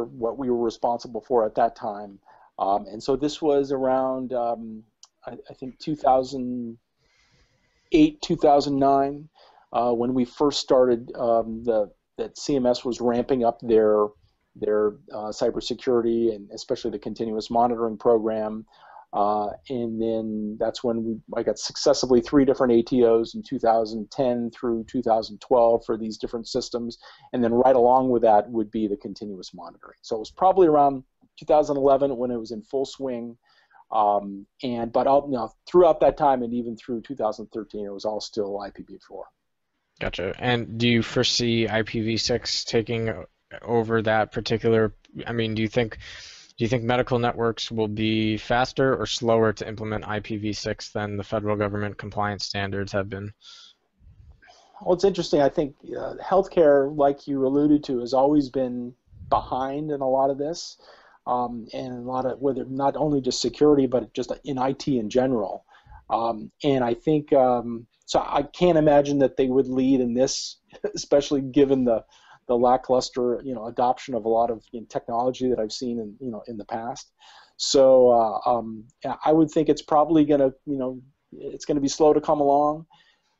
what we were responsible for at that time. Um, and so this was around, um, I, I, think, 2008, 2009, uh, when we first started um, the that CMS was ramping up their their uh, cybersecurity and especially the continuous monitoring program. Uh, and then that's when we, I got successively three different ATOs in 2010 through 2012 for these different systems. And then right along with that would be the continuous monitoring. So it was probably around 2011 when it was in full swing. Um, and but all, you know, throughout that time and even through 2013, it was all still IPv4. Gotcha. And do you foresee IPv6 taking over that particular? I mean, do you think do you think medical networks will be faster or slower to implement IPv6 than the federal government compliance standards have been? Well, it's interesting. I think uh, healthcare, like you alluded to, has always been behind in a lot of this, um, and a lot of whether not only just security, but just in IT in general. Um, and I think um, so. I can't imagine that they would lead in this, especially given the the lackluster you know adoption of a lot of you know, technology that I've seen in you know in the past. So uh, um, I would think it's probably going to you know it's going to be slow to come along.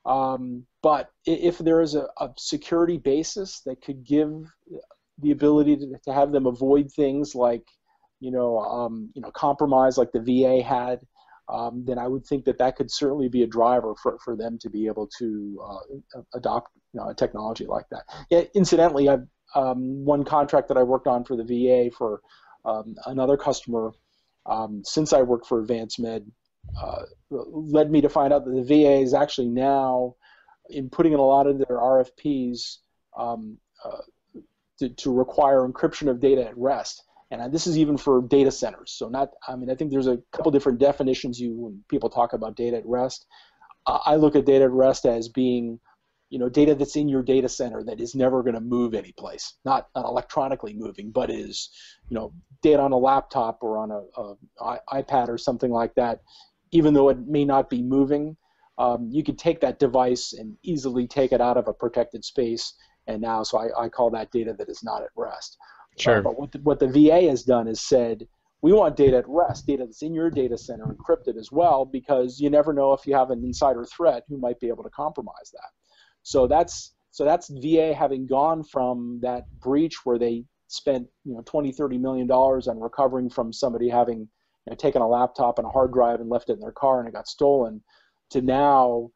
Um, but if there is a, a, security basis that could give the ability to, to have them avoid things like, you know, um, you know, compromise like the VA had, um, then I would think that that could certainly be a driver for, for them to be able to uh, adopt you know, a technology like that. Yeah, incidentally, I've um, one contract that I worked on for the VA for um, another customer um, since I worked for Advanced Med uh, led me to find out that the VA is actually now in putting in a lot of their RFPs um, uh, to, to, require encryption of data at rest. And this is even for data centers. So not, I mean, I think there's a couple different definitions you when people talk about data at rest. Uh, I look at data at rest as being you know, data that's in your data center that is never going to move anyplace, not, not electronically moving, but is, you know, data on a laptop or on a, a iPad or something like that, even though it may not be moving, um, you could take that device and easily take it out of a protected space. And now, so I, I call that data that is not at rest. Sure. Uh, but what the, what the VA has done is said, we want data at rest, data that's in your data center encrypted as well, because you never know if you have an insider threat who might be able to compromise that. So that's so that's VA having gone from that breach where they spent you know 20 30 million dollars on recovering from somebody having you know, taken a laptop and a hard drive and left it in their car and it got stolen to now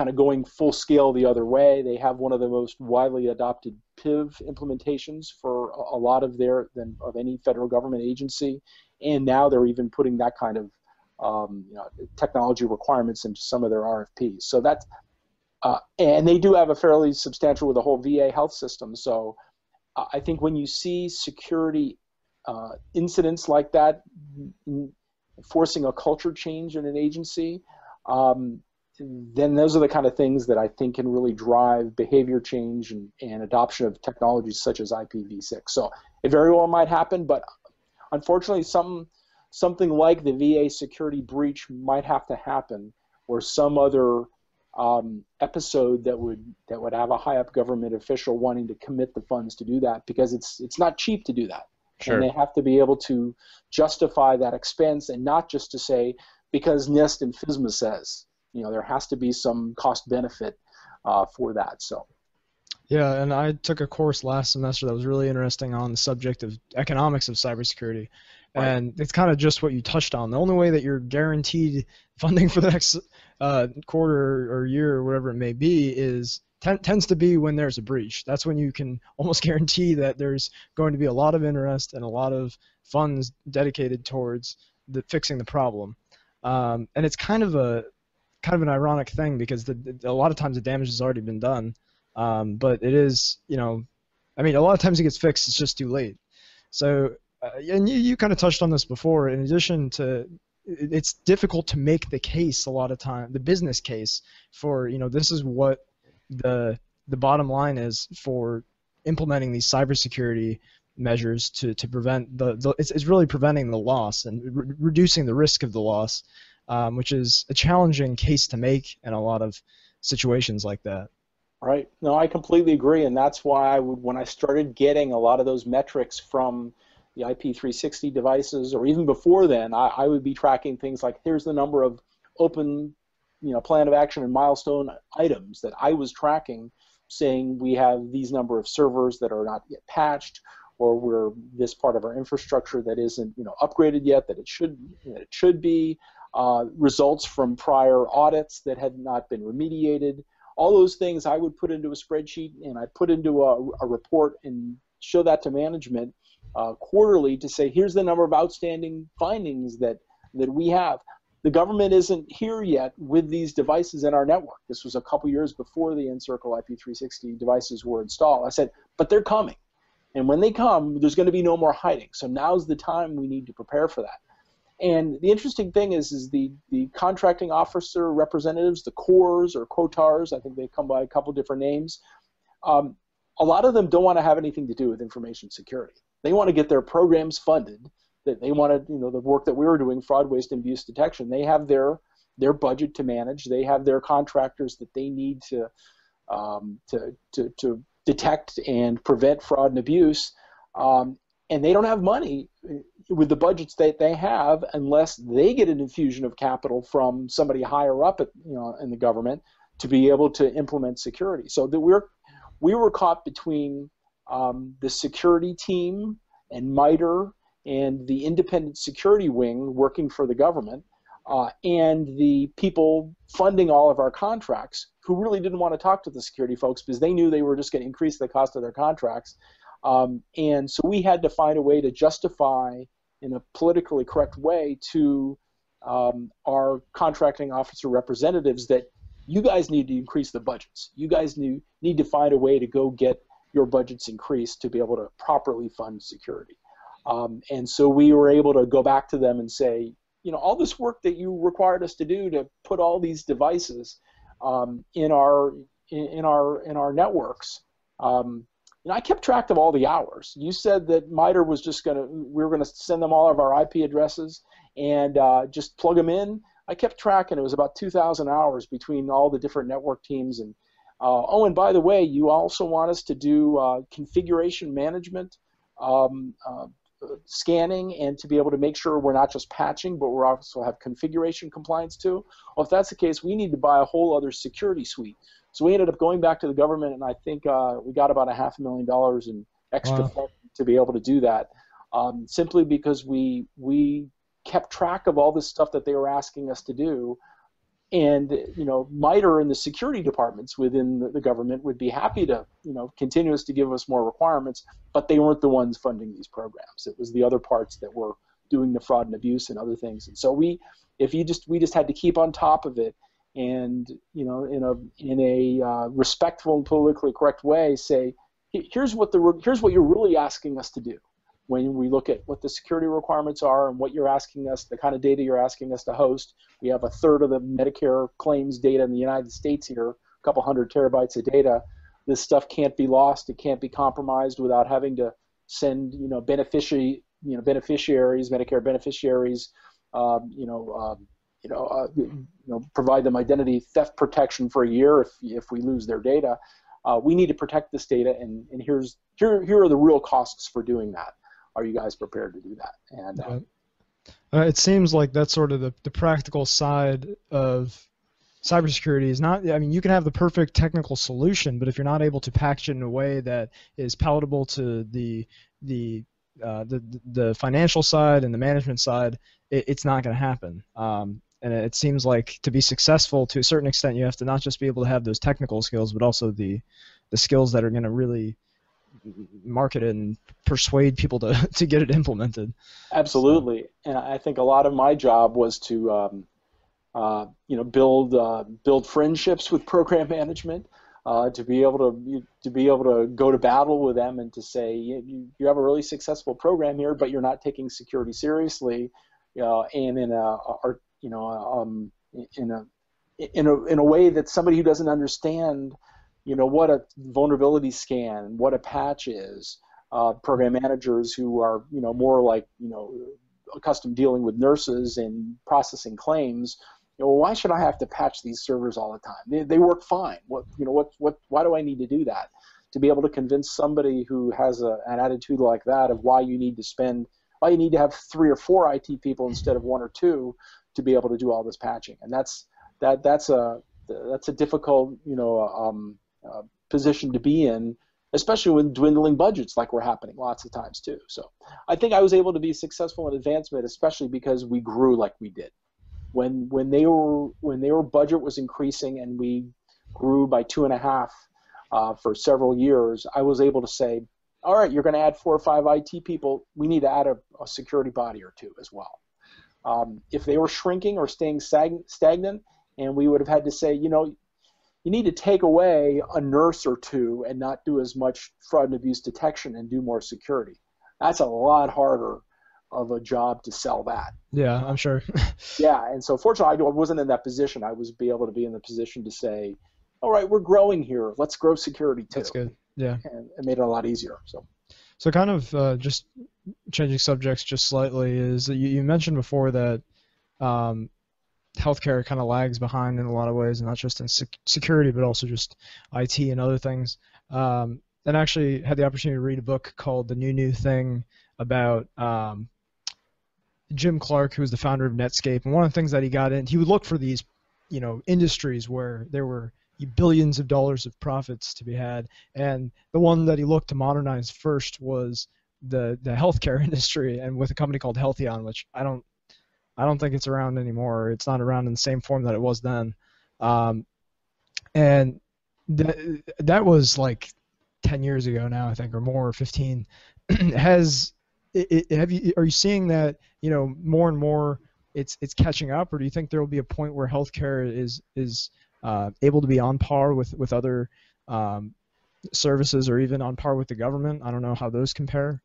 kind of going full scale the other way they have one of the most widely adopted PIV implementations for a lot of their than of any federal government agency and now they're even putting that kind of um, you know, technology requirements into some of their RFPs. So that's uh, and they do have a fairly substantial with the whole VA health system. So uh, I think when you see security uh, incidents like that forcing a culture change in an agency, um, then those are the kind of things that I think can really drive behavior change and, and adoption of technologies such as IPv6. So it very well might happen, but unfortunately, some something like the VA security breach might have to happen, or some other um, episode that would that would have a high up government official wanting to commit the funds to do that because it's it's not cheap to do that. Sure. And they have to be able to justify that expense and not just to say because NIST and FISMA says. You know, there has to be some cost benefit uh, for that. So. Yeah, and I took a course last semester that was really interesting on the subject of economics of cybersecurity. Right. And it's kind of just what you touched on. The only way that you're guaranteed funding for the next uh, quarter or year or whatever it may be is t- tends to be when there's a breach. That's when you can almost guarantee that there's going to be a lot of interest and a lot of funds dedicated towards the, fixing the problem. Um, and it's kind of a kind of an ironic thing because the, the, a lot of times the damage has already been done, um, but it is you know, I mean a lot of times it gets fixed, it's just too late. So uh, and you, you kind of touched on this before. In addition to it's difficult to make the case a lot of time, the business case for you know this is what the the bottom line is for implementing these cybersecurity measures to, to prevent the, the it's, it's really preventing the loss and re- reducing the risk of the loss, um, which is a challenging case to make in a lot of situations like that. Right. No, I completely agree, and that's why I would when I started getting a lot of those metrics from the IP360 devices, or even before then, I, I would be tracking things like here's the number of open, you know, plan of action and milestone items that I was tracking, saying we have these number of servers that are not yet patched, or we're this part of our infrastructure that isn't, you know, upgraded yet that it should that it should be. Uh, results from prior audits that had not been remediated. All those things I would put into a spreadsheet and I put into a, a report and show that to management uh, quarterly to say here's the number of outstanding findings that that we have. The government isn't here yet with these devices in our network. This was a couple years before the nCircle IP360 devices were installed. I said, but they're coming. And when they come, there's going to be no more hiding. So now's the time we need to prepare for that. And the interesting thing is, is the, the contracting officer representatives, the CORs or COTARs, I think they come by a couple different names, um, a lot of them don't want to have anything to do with information security. They want to get their programs funded. That they want to, you know, the work that we were doing, fraud, waste, and abuse detection. They have their their budget to manage. They have their contractors that they need to um, to, to to detect and prevent fraud and abuse. Um, and they don't have money with the budgets that they have unless they get an infusion of capital from somebody higher up at, you know, in the government to be able to implement security. So that we're we were caught between um, the security team and MITRE and the independent security wing working for the government uh, and the people funding all of our contracts who really didn't want to talk to the security folks because they knew they were just going to increase the cost of their contracts. Um, and so we had to find a way to justify in a politically correct way to um, our contracting officer representatives that you guys need to increase the budgets. You guys need, need to find a way to go get your budgets increased to be able to properly fund security. Um, and so we were able to go back to them and say, you know, all this work that you required us to do to put all these devices um, in our in, in, our in our networks. Um, and I kept track of all the hours. You said that MITRE was just gonna we were gonna send them all of our IP addresses and uh, just plug them in. I kept track, and it was about 2,000 hours between all the different network teams. And uh, oh, and by the way, you also want us to do uh, configuration management. Um, uh, scanning and to be able to make sure we're not just patching, but we also have configuration compliance too. Well, if that's the case, we need to buy a whole other security suite. So we ended up going back to the government, and I think uh, we got about a half a million dollars in extra wow. to be able to do that, um, simply because we we kept track of all this stuff that they were asking us to do, and you know MITRE and the security departments within the, the, government would be happy to you know continue to give us more requirements but they weren't the ones funding these programs. It was the other parts that were doing the fraud and abuse and other things. And so we if you just we just had to keep on top of it and you know in a in a uh, respectful and politically correct way say here's what the here's what you're really asking us to do when we look at what the security requirements are and what you're asking us, the kind of data you're asking us to host. We have a third of the Medicare claims data in the United States here, a couple hundred terabytes of data. This stuff can't be lost. It can't be compromised without having to send, you know, beneficiary, you know, beneficiaries, Medicare beneficiaries, um, you know, um, you know, uh, you know, provide them identity theft protection for a year if if we lose their data. Uh, we need to protect this data, and, and here's here here are the real costs for doing that are you guys prepared to do that? And uh, uh, it seems like that's sort of the, the practical side of cybersecurity is not i mean you can have the perfect technical solution but if you're not able to package it in a way that is palatable to the the uh, the, the financial side and the management side it, it's not going to happen um, and it seems like to be successful to a certain extent you have to not just be able to have those technical skills but also the the skills that are going to really market it and persuade people to, to get it implemented. Absolutely, so. and I think a lot of my job was to, um, uh, you know, build uh, build friendships with program management, uh, to be able to to be able to go to battle with them and to say you, you have a really successful program here, but you're not taking security seriously, you know, and in a, or, you know, um, in a in a in a way that somebody who doesn't understand you know what a vulnerability scan, what a patch is. Uh, program managers who are you know more like you know accustomed dealing with nurses and processing claims. You know, why should I have to patch these servers all the time? They, they work fine. What you know what what why do I need to do that? To be able to convince somebody who has a, an attitude like that of why you need to spend why you need to have three or four IT people instead of one or two to be able to do all this patching, and that's that that's a that's a difficult you know um, uh, position to be in, especially with dwindling budgets like we're happening lots of times too. So I think I was able to be successful in advancement, especially because we grew like we did. When when they were when their budget was increasing and we grew by two and a half uh, for several years, I was able to say, all right, you're going to add four or five IT people. We need to add a, a security body or two as well. Um, if they were shrinking or staying stagnant, and we would have had to say, you know, you need to take away a nurse or two and not do as much fraud and abuse detection and do more security. That's a lot harder of a job to sell that. Yeah, I'm sure. yeah, and so fortunately, I wasn't in that position. I was be able to be in the position to say, "All right, we're growing here. Let's grow security too." That's good. Yeah, and it made it a lot easier. So. So kind of uh, just changing subjects just slightly is you, you mentioned before that um, healthcare kind of lags behind in a lot of ways, and not just in sec- security, but also just IT and other things. Um, and actually had the opportunity to read a book called The New New Thing about um, Jim Clark, who was the founder of Netscape. And one of the things that he got in, he would look for these, you know, industries where there were billions of dollars of profits to be had. And the one that he looked to modernize first was the the healthcare industry, and with a company called Healtheon, which I don't I don't think it's around anymore. It's not around in the same form that it was then. Um, and th- that was like 10 years ago now, I think, or more, 15. Has it, it, have you are you seeing that you know more and more it's it's catching up, or do you think there will be a point where healthcare is is uh, able to be on par with with other um, services, or even on par with the government? I don't know how those compare.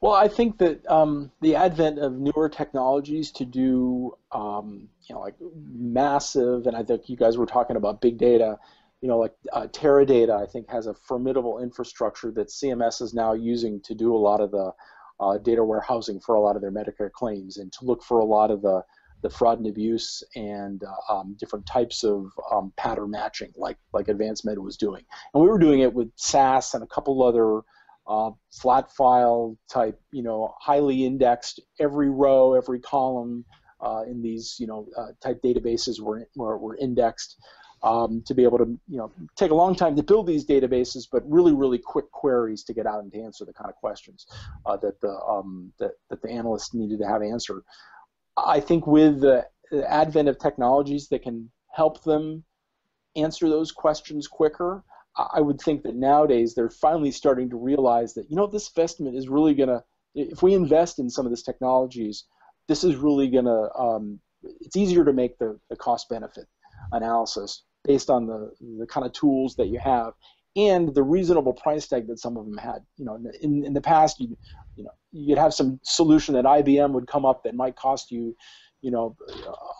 Well, I think that um, the advent of newer technologies to do, um, you know, like massive, and I think you guys were talking about big data, you know, like uh, Teradata, I think has a formidable infrastructure that CMS is now using to do a lot of the uh, data warehousing for a lot of their Medicare claims and to look for a lot of the, the fraud and abuse and uh, um, different types of um, pattern matching like, like Advanced Med was doing. And we were doing it with SAS and a couple other uh, flat file type, you know, highly indexed, every row, every column uh, in these, you know, uh, type databases were, were, were indexed um, to be able to you know take a long time to build these databases, but really really quick queries to get out and to answer the kind of questions uh, that the um, that, that the analysts needed to have answered. I think with the advent of technologies that can help them answer those questions quicker, I would think that nowadays they're finally starting to realize that you know this investment is really gonna if we invest in some of these technologies, this is really gonna um, it's easier to make the, the cost benefit analysis based on the, the kind of tools that you have and the reasonable price tag that some of them had. You know, in, in the past, you you know, you'd have some solution that IBM would come up that might cost you, you know,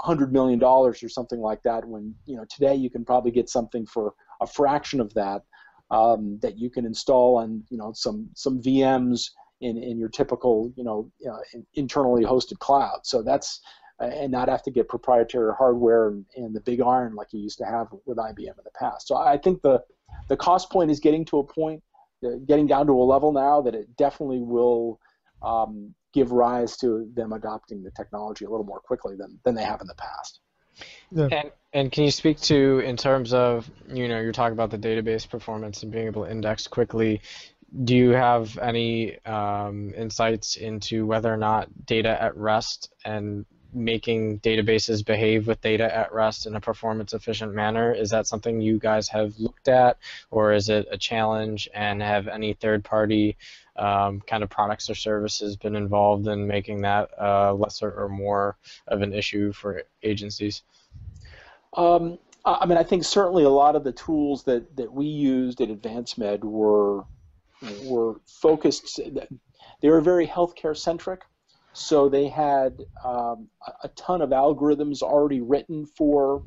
hundred million dollars or something like that. When you know today you can probably get something for a fraction of that um, that you can install on you know some some VMs in, in your typical you know uh, internally hosted cloud. So that's and not have to get proprietary hardware and, and, the big iron like you used to have with IBM in the past. So I think the the cost point is getting to a point, uh, getting down to a level now that it definitely will um, give rise to them adopting the technology a little more quickly than, than they have in the past. Yeah. And, and can you speak to, in terms of, you know, you're talking about the database performance and being able to index quickly, do you have any um, insights into whether or not data at rest and making databases behave with data at rest in a performance efficient manner. Is that something you guys have looked at, or is it a challenge? And have any third party um, kind of products or services been involved in making that uh, lesser or more of an issue for agencies? Um, I mean, I think certainly a lot of the tools that, that we used at Advanced Med were were focused. They were very healthcare centric. So they had um, a ton of algorithms already written for,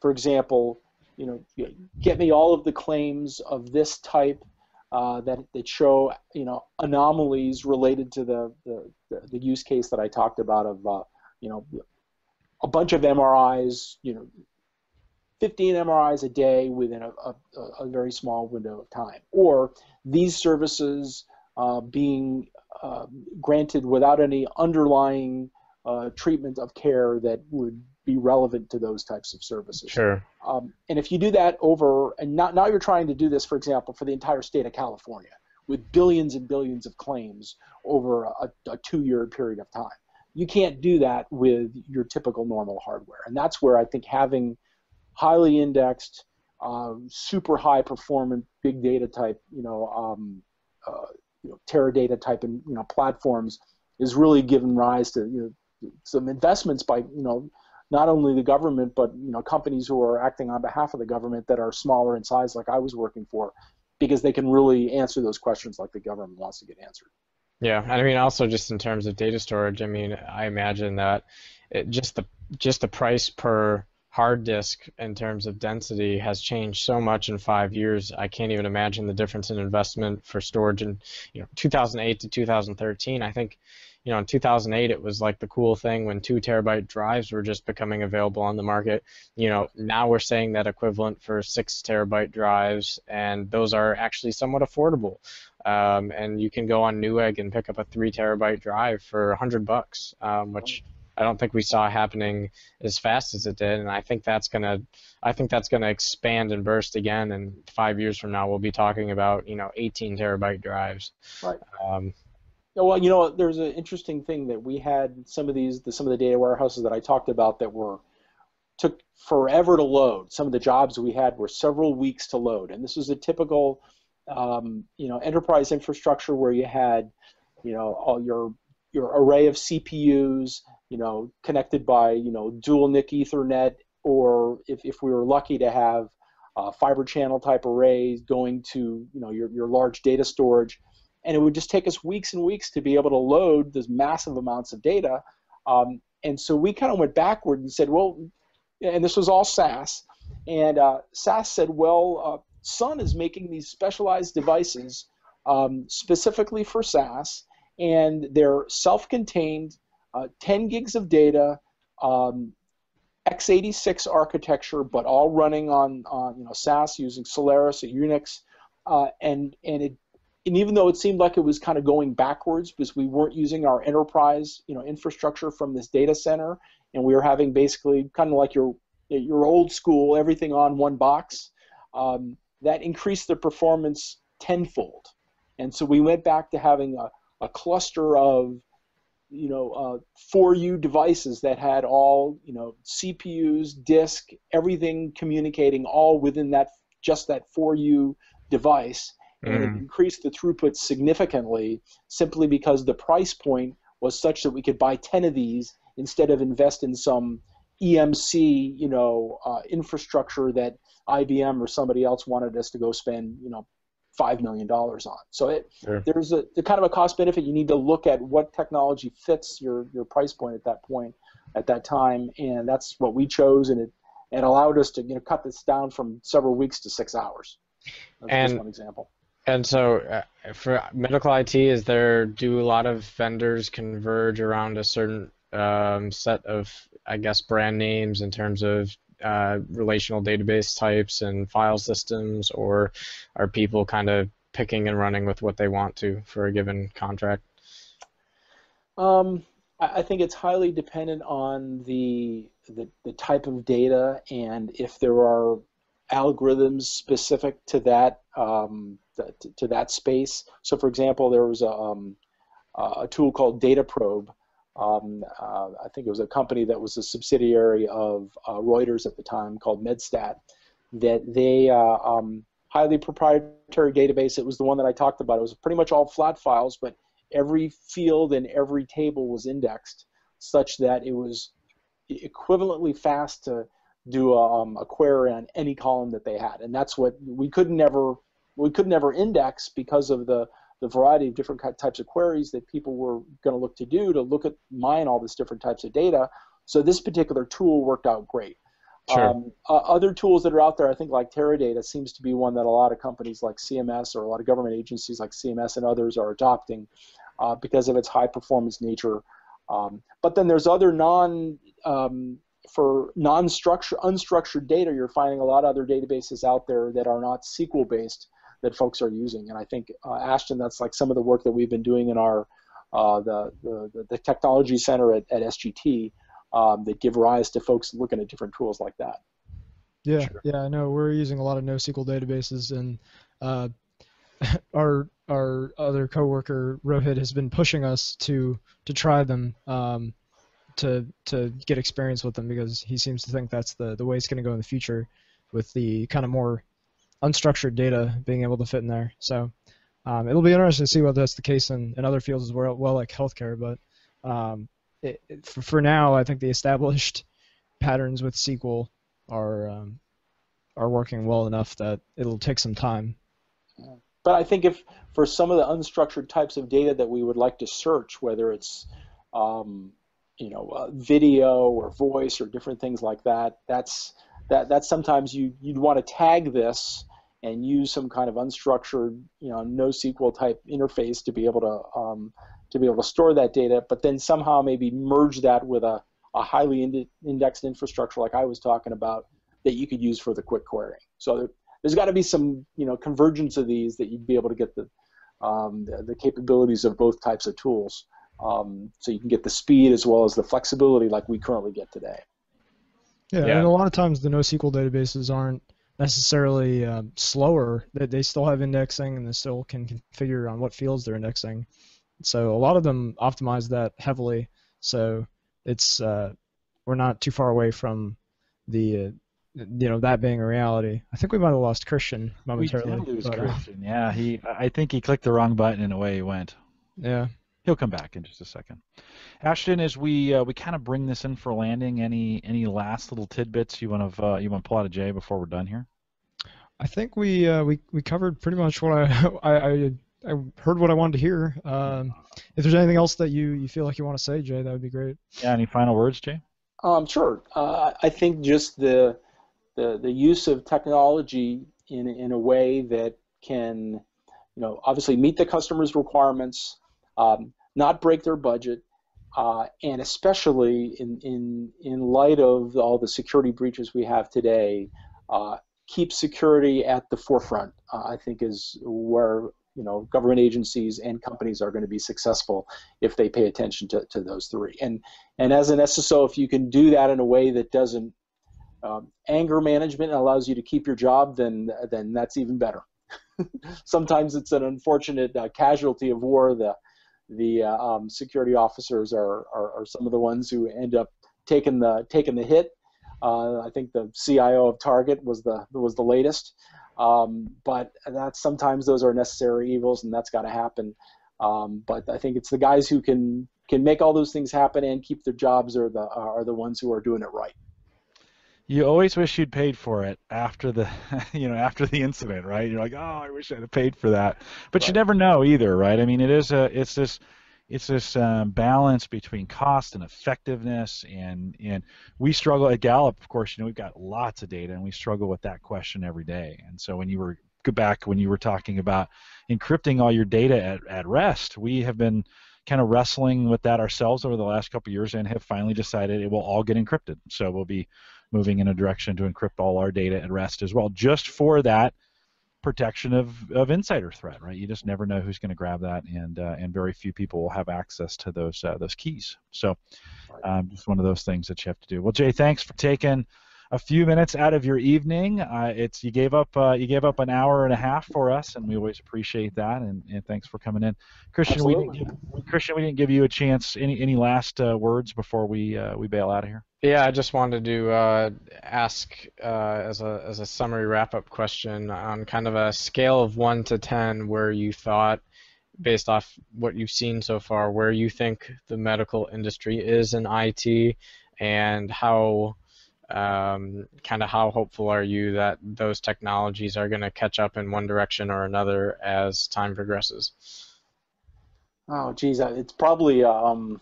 for example, you know, get me all of the claims of this type uh, that that show you know anomalies related to the, the, the use case that I talked about of uh, you know a bunch of MRIs, you know, 15 MRIs a day within a, a, a very small window of time, or these services uh, being uh, granted without any underlying uh, treatment of care that would be relevant to those types of services. Sure. Um, and if you do that over, and not, now you're trying to do this, for example, for the entire state of California with billions and billions of claims over a, a two-year period of time. You can't do that with your typical normal hardware, and that's where I think having highly indexed, uh, super high performant big data type, you know, um, uh, you know, Teradata type and you know platforms is really given rise to you know some investments by you know not only the government but you know companies who are acting on behalf of the government that are smaller in size like I was working for because they can really answer those questions like the government wants to get answered. Yeah, and I mean also just in terms of data storage, I mean I imagine that it, just the just the price per hard disk in terms of density has changed so much in five years. I can't even imagine the difference in investment for storage in you know 2008 to 2013. I think you know, in 2008, it was like the cool thing when two terabyte drives were just becoming available on the market. You know, now we're saying that equivalent for six terabyte drives, and those are actually somewhat affordable. Um, and you can go on Newegg and pick up a three terabyte drive for 100 bucks, um, which I don't think we saw happening as fast as it did, and I think that's gonna, I think that's gonna expand and burst again. And five years from now, we'll be talking about you know 18 terabyte drives. Right. Um, well, you know, there's an interesting thing that we had some of these, the, some of the data warehouses that I talked about that were took forever to load. Some of the jobs we had were several weeks to load, and this was a typical, um, you know, enterprise infrastructure where you had, you know, all your your array of CPUs, you know, connected by, you know, dual NIC Ethernet, or if, if we were lucky to have fiber channel type arrays going to, you know, your, your large data storage and it would just take us weeks and weeks to be able to load those massive amounts of data. Um, and so we kind of went backward and said, well, and this was all SAS, and uh, SAS said, well, uh, Sun is making these specialized devices um, specifically for SAS, and they're self-contained, uh, 10 gigs of data, um, x86 architecture, but all running on, on you know SAS using Solaris or Unix, uh, and and it and even though it seemed like it was kind of going backwards because we weren't using our enterprise, you know, infrastructure from this data center, and we were having basically kind of like your your old school everything on one box, um, that increased the performance tenfold, and so we went back to having a, a cluster of you know uh, 4U devices that had all you know CPUs, disk, everything communicating all within that just that 4U device and it mm. increased the throughput significantly simply because the price point was such that we could buy 10 of these instead of invest in some EMC, you know, uh, infrastructure that IBM or somebody else wanted us to go spend, you know, five million dollars on. So it, sure. there's a the kind of a cost benefit. You need to look at what technology fits your your price point at that point, at that time, and that's what we chose, and it it allowed us to you know cut this down from several weeks to six hours. That's and, just one example. And so, uh, for medical IT, is there do a lot of vendors converge around a certain um, set of, I guess, brand names in terms of uh, relational database types and file systems, or are people kind of picking and running with what they want to for a given contract? Um, I think it's highly dependent on the, the the type of data and if there are algorithms specific to that um, to, to, that space. So, for example, there was a, um, a tool called DataProbe. Um, uh, I think it was a company that was a subsidiary of uh, Reuters at the time called MedStat. That they uh, um, highly proprietary database. It was the one that I talked about. It was pretty much all flat files, but every field and every table was indexed such that it was equivalently fast to do a, um, a query on any column that they had, and that's what we could never we could never index because of the the variety of different types of queries that people were going to look to do to look at mine all these different types of data. So this particular tool worked out great. Sure. Um, uh, other tools that are out there, I think like Teradata seems to be one that a lot of companies like CMS or a lot of government agencies like CMS and others are adopting uh, because of its high performance nature. Um, but then there's other non um, for non-structured, unstructured data, you're finding a lot of other databases out there that are not SQL based that folks are using. And I think uh, Ashton, that's like some of the work that we've been doing in our uh, the, the the technology center at, at SGT um, that give rise to folks looking at different tools like that. Yeah, sure. yeah, I know. We're using a lot of NoSQL databases, and uh, our our other coworker Rohit has been pushing us to to try them. Um, to to get experience with them because he seems to think that's the the way it's going to go in the future with the kind of more unstructured data being able to fit in there. So um, it'll be interesting to see whether that's the case in, in other fields as well, well like healthcare. But um, it, it, for, for now, I think the established patterns with SQL are um, are working well enough that it'll take some time. But I think if for some of the unstructured types of data that we would like to search, whether it's um, you know uh, video or voice or different things like that that's that that's sometimes you you'd want to tag this and use some kind of unstructured, you know, NoSQL type interface to be able to um, to be able to store that data, but then somehow maybe merge that with a, a highly ind- indexed infrastructure like I was talking about that you could use for the quick querying. So there, has got to be some, you know, convergence of these that you'd be able to get the, um, the, the, capabilities of both types of tools. Um, so you can get the speed as well as the flexibility like we currently get today. Yeah, yeah. and a lot of times the NoSQL databases aren't necessarily uh, slower. They, they still have indexing and they still can configure on what fields they're indexing. So a lot of them optimize that heavily. So it's uh, we're not too far away from the uh, you know that being a reality. I think we might have lost Christian momentarily. We did lose but, uh, Christian. Yeah, he. I think he clicked the wrong button and away he went. Yeah. He'll come back in just a second. Ashton, as we uh, we kind of bring this in for landing, any any last little tidbits you want to uh, you want to pull out of Jay before we're done here? I think we uh, we we covered pretty much what I I, I I heard what I wanted to hear. Um, if there's anything else that you, you feel like you want to say, Jay, that would be great. Yeah. Any final words, Jay? Um, sure. Uh, I think just the, the the use of technology in in a way that can, you know, obviously meet the customer's requirements, um, not break their budget, uh, and especially in, in in light of all the security breaches we have today, uh, keep security at the forefront. Uh, I think is where you know government agencies and companies are going to be successful if they pay attention to, to those three and and as an sso if you can do that in a way that doesn't um, anger management and allows you to keep your job then then that's even better sometimes it's an unfortunate uh, casualty of war the the uh, um, security officers are, are, are some of the ones who end up taking the taking the hit uh, I think the CIO of Target was the was the latest. Um, but that's sometimes those are necessary evils, and that's got to happen. Um, but I think it's the guys who can can make all those things happen and keep their jobs are the are the ones who are doing it right. You always wish you'd paid for it after the you know after the incident, right? You're like, oh, I wish I'd have paid for that, but right. you never know either, right? I mean, it is a it's this it's this um, balance between cost and effectiveness and and we struggle at Gallup of course you know we've got lots of data and we struggle with that question every day and so when you were back when you were talking about encrypting all your data at, at rest we have been kind of wrestling with that ourselves over the last couple years and have finally decided it will all get encrypted so we'll be moving in a direction to encrypt all our data at rest as well just for that protection of, of insider threat, right? You just never know who's going to grab that, and uh, and very few people will have access to those uh, those keys. So, um, just one of those things that you have to do. Well, Jay, thanks for taking a few minutes out of your evening. Uh, it's you gave up uh, you gave up an hour and a half for us, and we always appreciate that. And, and thanks for coming in, Christian. Absolutely. We didn't give, Christian, we didn't give you a chance. Any any last uh, words before we uh, we bail out of here? Yeah, I just wanted to uh, ask uh, as a as a summary wrap up question on kind of a scale of one to ten, where you thought based off what you've seen so far, where you think the medical industry is in IT, and how um, kind of how hopeful are you that those technologies are going to catch up in one direction or another as time progresses? Oh, geez, uh, it's probably um,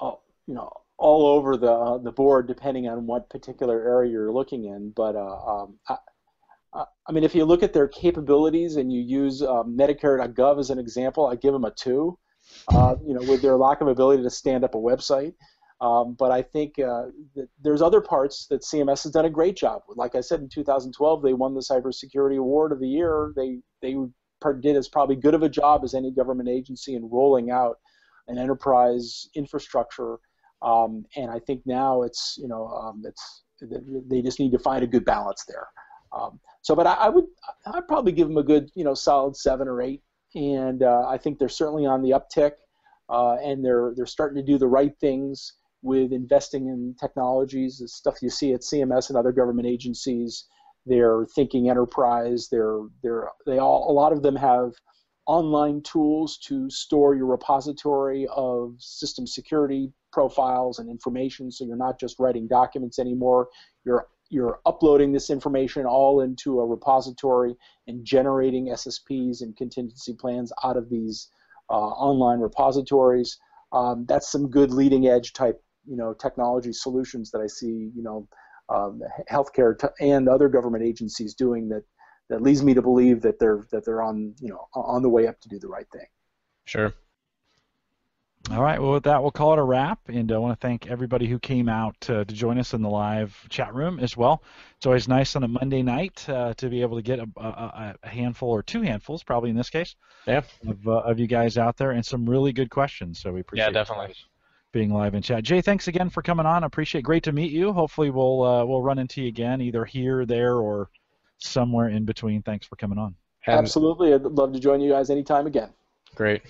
uh, you know all over the uh, the board depending on what particular area you're looking in. But uh, um, I, I, mean, if you look at their capabilities and you use uh, Medicare.gov as an example, I give them a two. Uh, you know, with their lack of ability to stand up a website. Um, but I think uh, there's other parts that CMS has done a great job. Like I said, in 2012, they won the Cybersecurity Award of the Year. They they did as probably good of a job as any government agency in rolling out an enterprise infrastructure. Um, and I think now it's you know um, it's they just need to find a good balance there. Um, so, but I, I, would I'd probably give them a good you know solid seven or eight. And uh, I think they're certainly on the uptick, uh, and they're they're starting to do the right things with investing in technologies, the stuff you see at CMS and other government agencies. They're thinking enterprise. They're they're they all a lot of them have online tools to store your repository of system security profiles and information. So you're not just writing documents anymore. You're you're uploading this information all into a repository and generating SSPs and contingency plans out of these uh, online repositories. Um, that's some good leading edge type you know technology solutions that I see you know um, healthcare t- and other government agencies doing that that leads me to believe that they're that they're on you know on the way up to do the right thing. Sure. All right. Well, with that, we'll call it a wrap. And I want to thank everybody who came out uh, to join us in the live chat room as well. It's always nice on a Monday night uh, to be able to get a, a, a, handful or two handfuls, probably in this case, yeah. of, uh, of you guys out there and some really good questions. So we appreciate yeah, definitely. Being live in chat. Jay, thanks again for coming on. I appreciate. Great to meet you. Hopefully, we'll uh, we'll run into you again, either here, there, or somewhere in between. Thanks for coming on. And Absolutely. I'd love to join you guys anytime again. Great.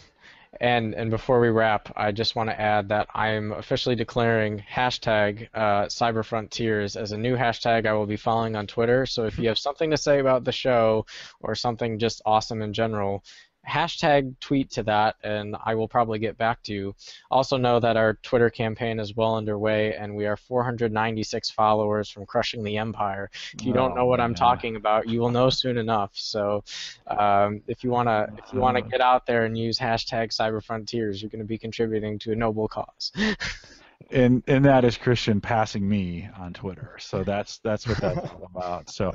And and before we wrap, I just want to add that I'm officially declaring hashtag uh, CyberFrontiers as a new hashtag I will be following on Twitter. So if you have something to say about the show or something just awesome in general, hashtag tweet to that, and I will probably get back to you. Also, know that our Twitter campaign is well underway, and we are 496 followers from Crushing the Empire. If you oh, don't know what. I'm talking about, you will know soon enough. So, um, if you wanna if you wanna get out there and use hashtag CyberFrontiers, you're going to be contributing to a noble cause. and and that is Christian passing me on Twitter. So that's that's what that's all about. So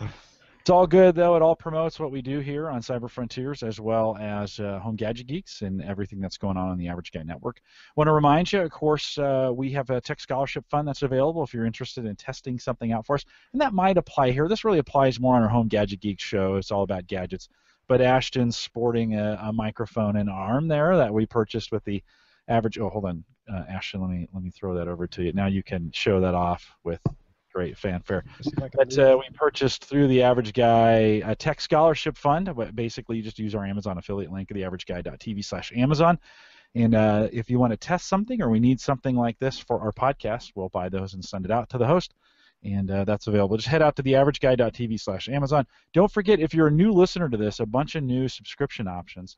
it's all good though. It all promotes what we do here on Cyber Frontiers as well as uh, Home Gadget Geeks and everything that's going on on the Average Guy Network. Want to remind you, of course, uh, we have a tech scholarship fund that's available if you're interested in testing something out for us, and that might apply here. This really applies more on our Home Gadget Geeks show. It's all about gadgets. But Ashton's sporting a, a microphone and arm there that we purchased with the average. Oh, hold on, uh, Ashton. Let me let me throw that over to you. Now you can show that off with great fanfare. But uh, we purchased through the Average Guy a Tech Scholarship Fund. But basically, you just use our Amazon affiliate link at theaverageguy.tv slash Amazon. And uh, if you want to test something or we need something like this for our podcast, we'll buy those and send it out to the host. And uh, that's available. Just head out to theaverageguy.tv slash Amazon. Don't forget, if you're a new listener to this, a bunch of new subscription options.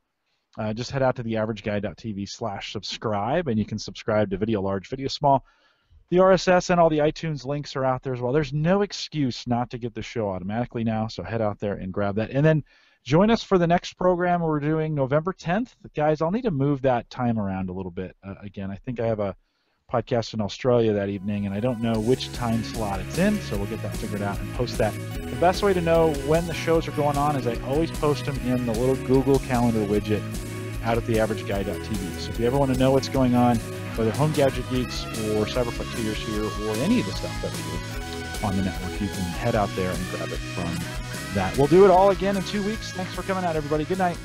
Uh, just head out to theaverageguy.tv slash subscribe, and you can subscribe to Video Large, Video Small, the RSS and all the iTunes links are out there as well. There's no excuse not to get the show automatically now, so head out there and grab that. And then join us for the next program we're doing November 10th. Guys, I'll need to move that time around a little bit. Uh, again, I think I have a podcast in Australia that evening, and I don't know which time slot it's in, so we'll get that figured out and post that. The best way to know when the shows are going on is I always post them in the little Google Calendar widget out at theaverageguy.tv. So if you ever want to know what's going on, whether Home Gadget Geeks or Cyber Frontiers here or any of the stuff that we do on the network, you can head out there and grab it from that. We'll do it all again in two weeks. Thanks for coming out, everybody. Good night.